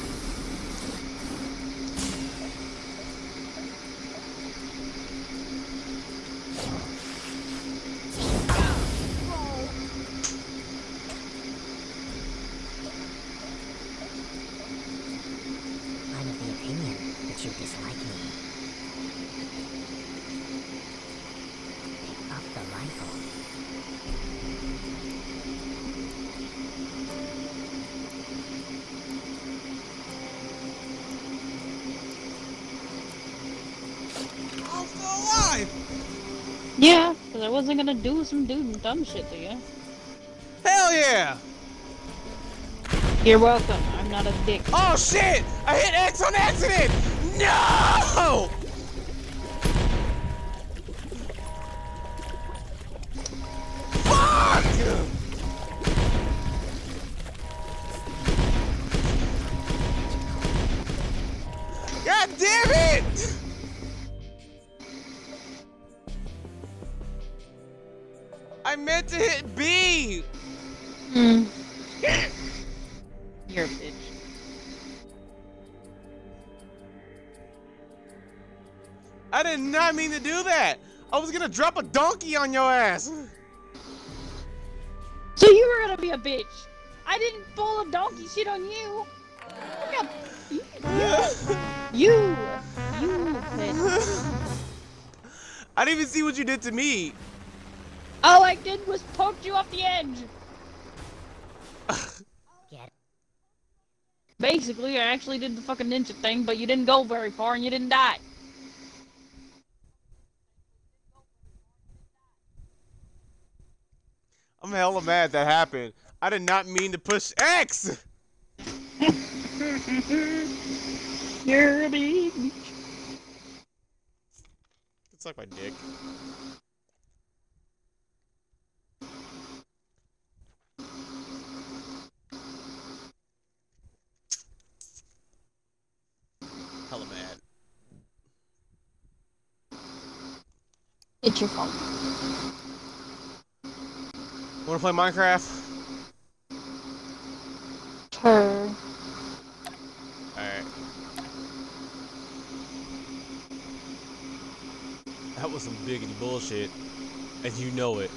Gonna do some dude dumb shit to you. Hell yeah! You're welcome. I'm not a dick. Oh shit! I hit X on accident! No! Do that! I was gonna drop a donkey on your ass! So you were gonna be a bitch. I didn't pull a donkey shit on you. You, you, you, bitch. I didn't even see what you did to me. All I did was poke you off the edge. Basically, I actually did the fucking ninja thing, but you didn't go very far and you didn't die. I'm hella mad that happened. I did not mean to push X! You're a bitch. It's like my dick. Hella mad. It's your fault. Wanna play Minecraft? Her. Alright. That was some biggity bullshit. And you know it.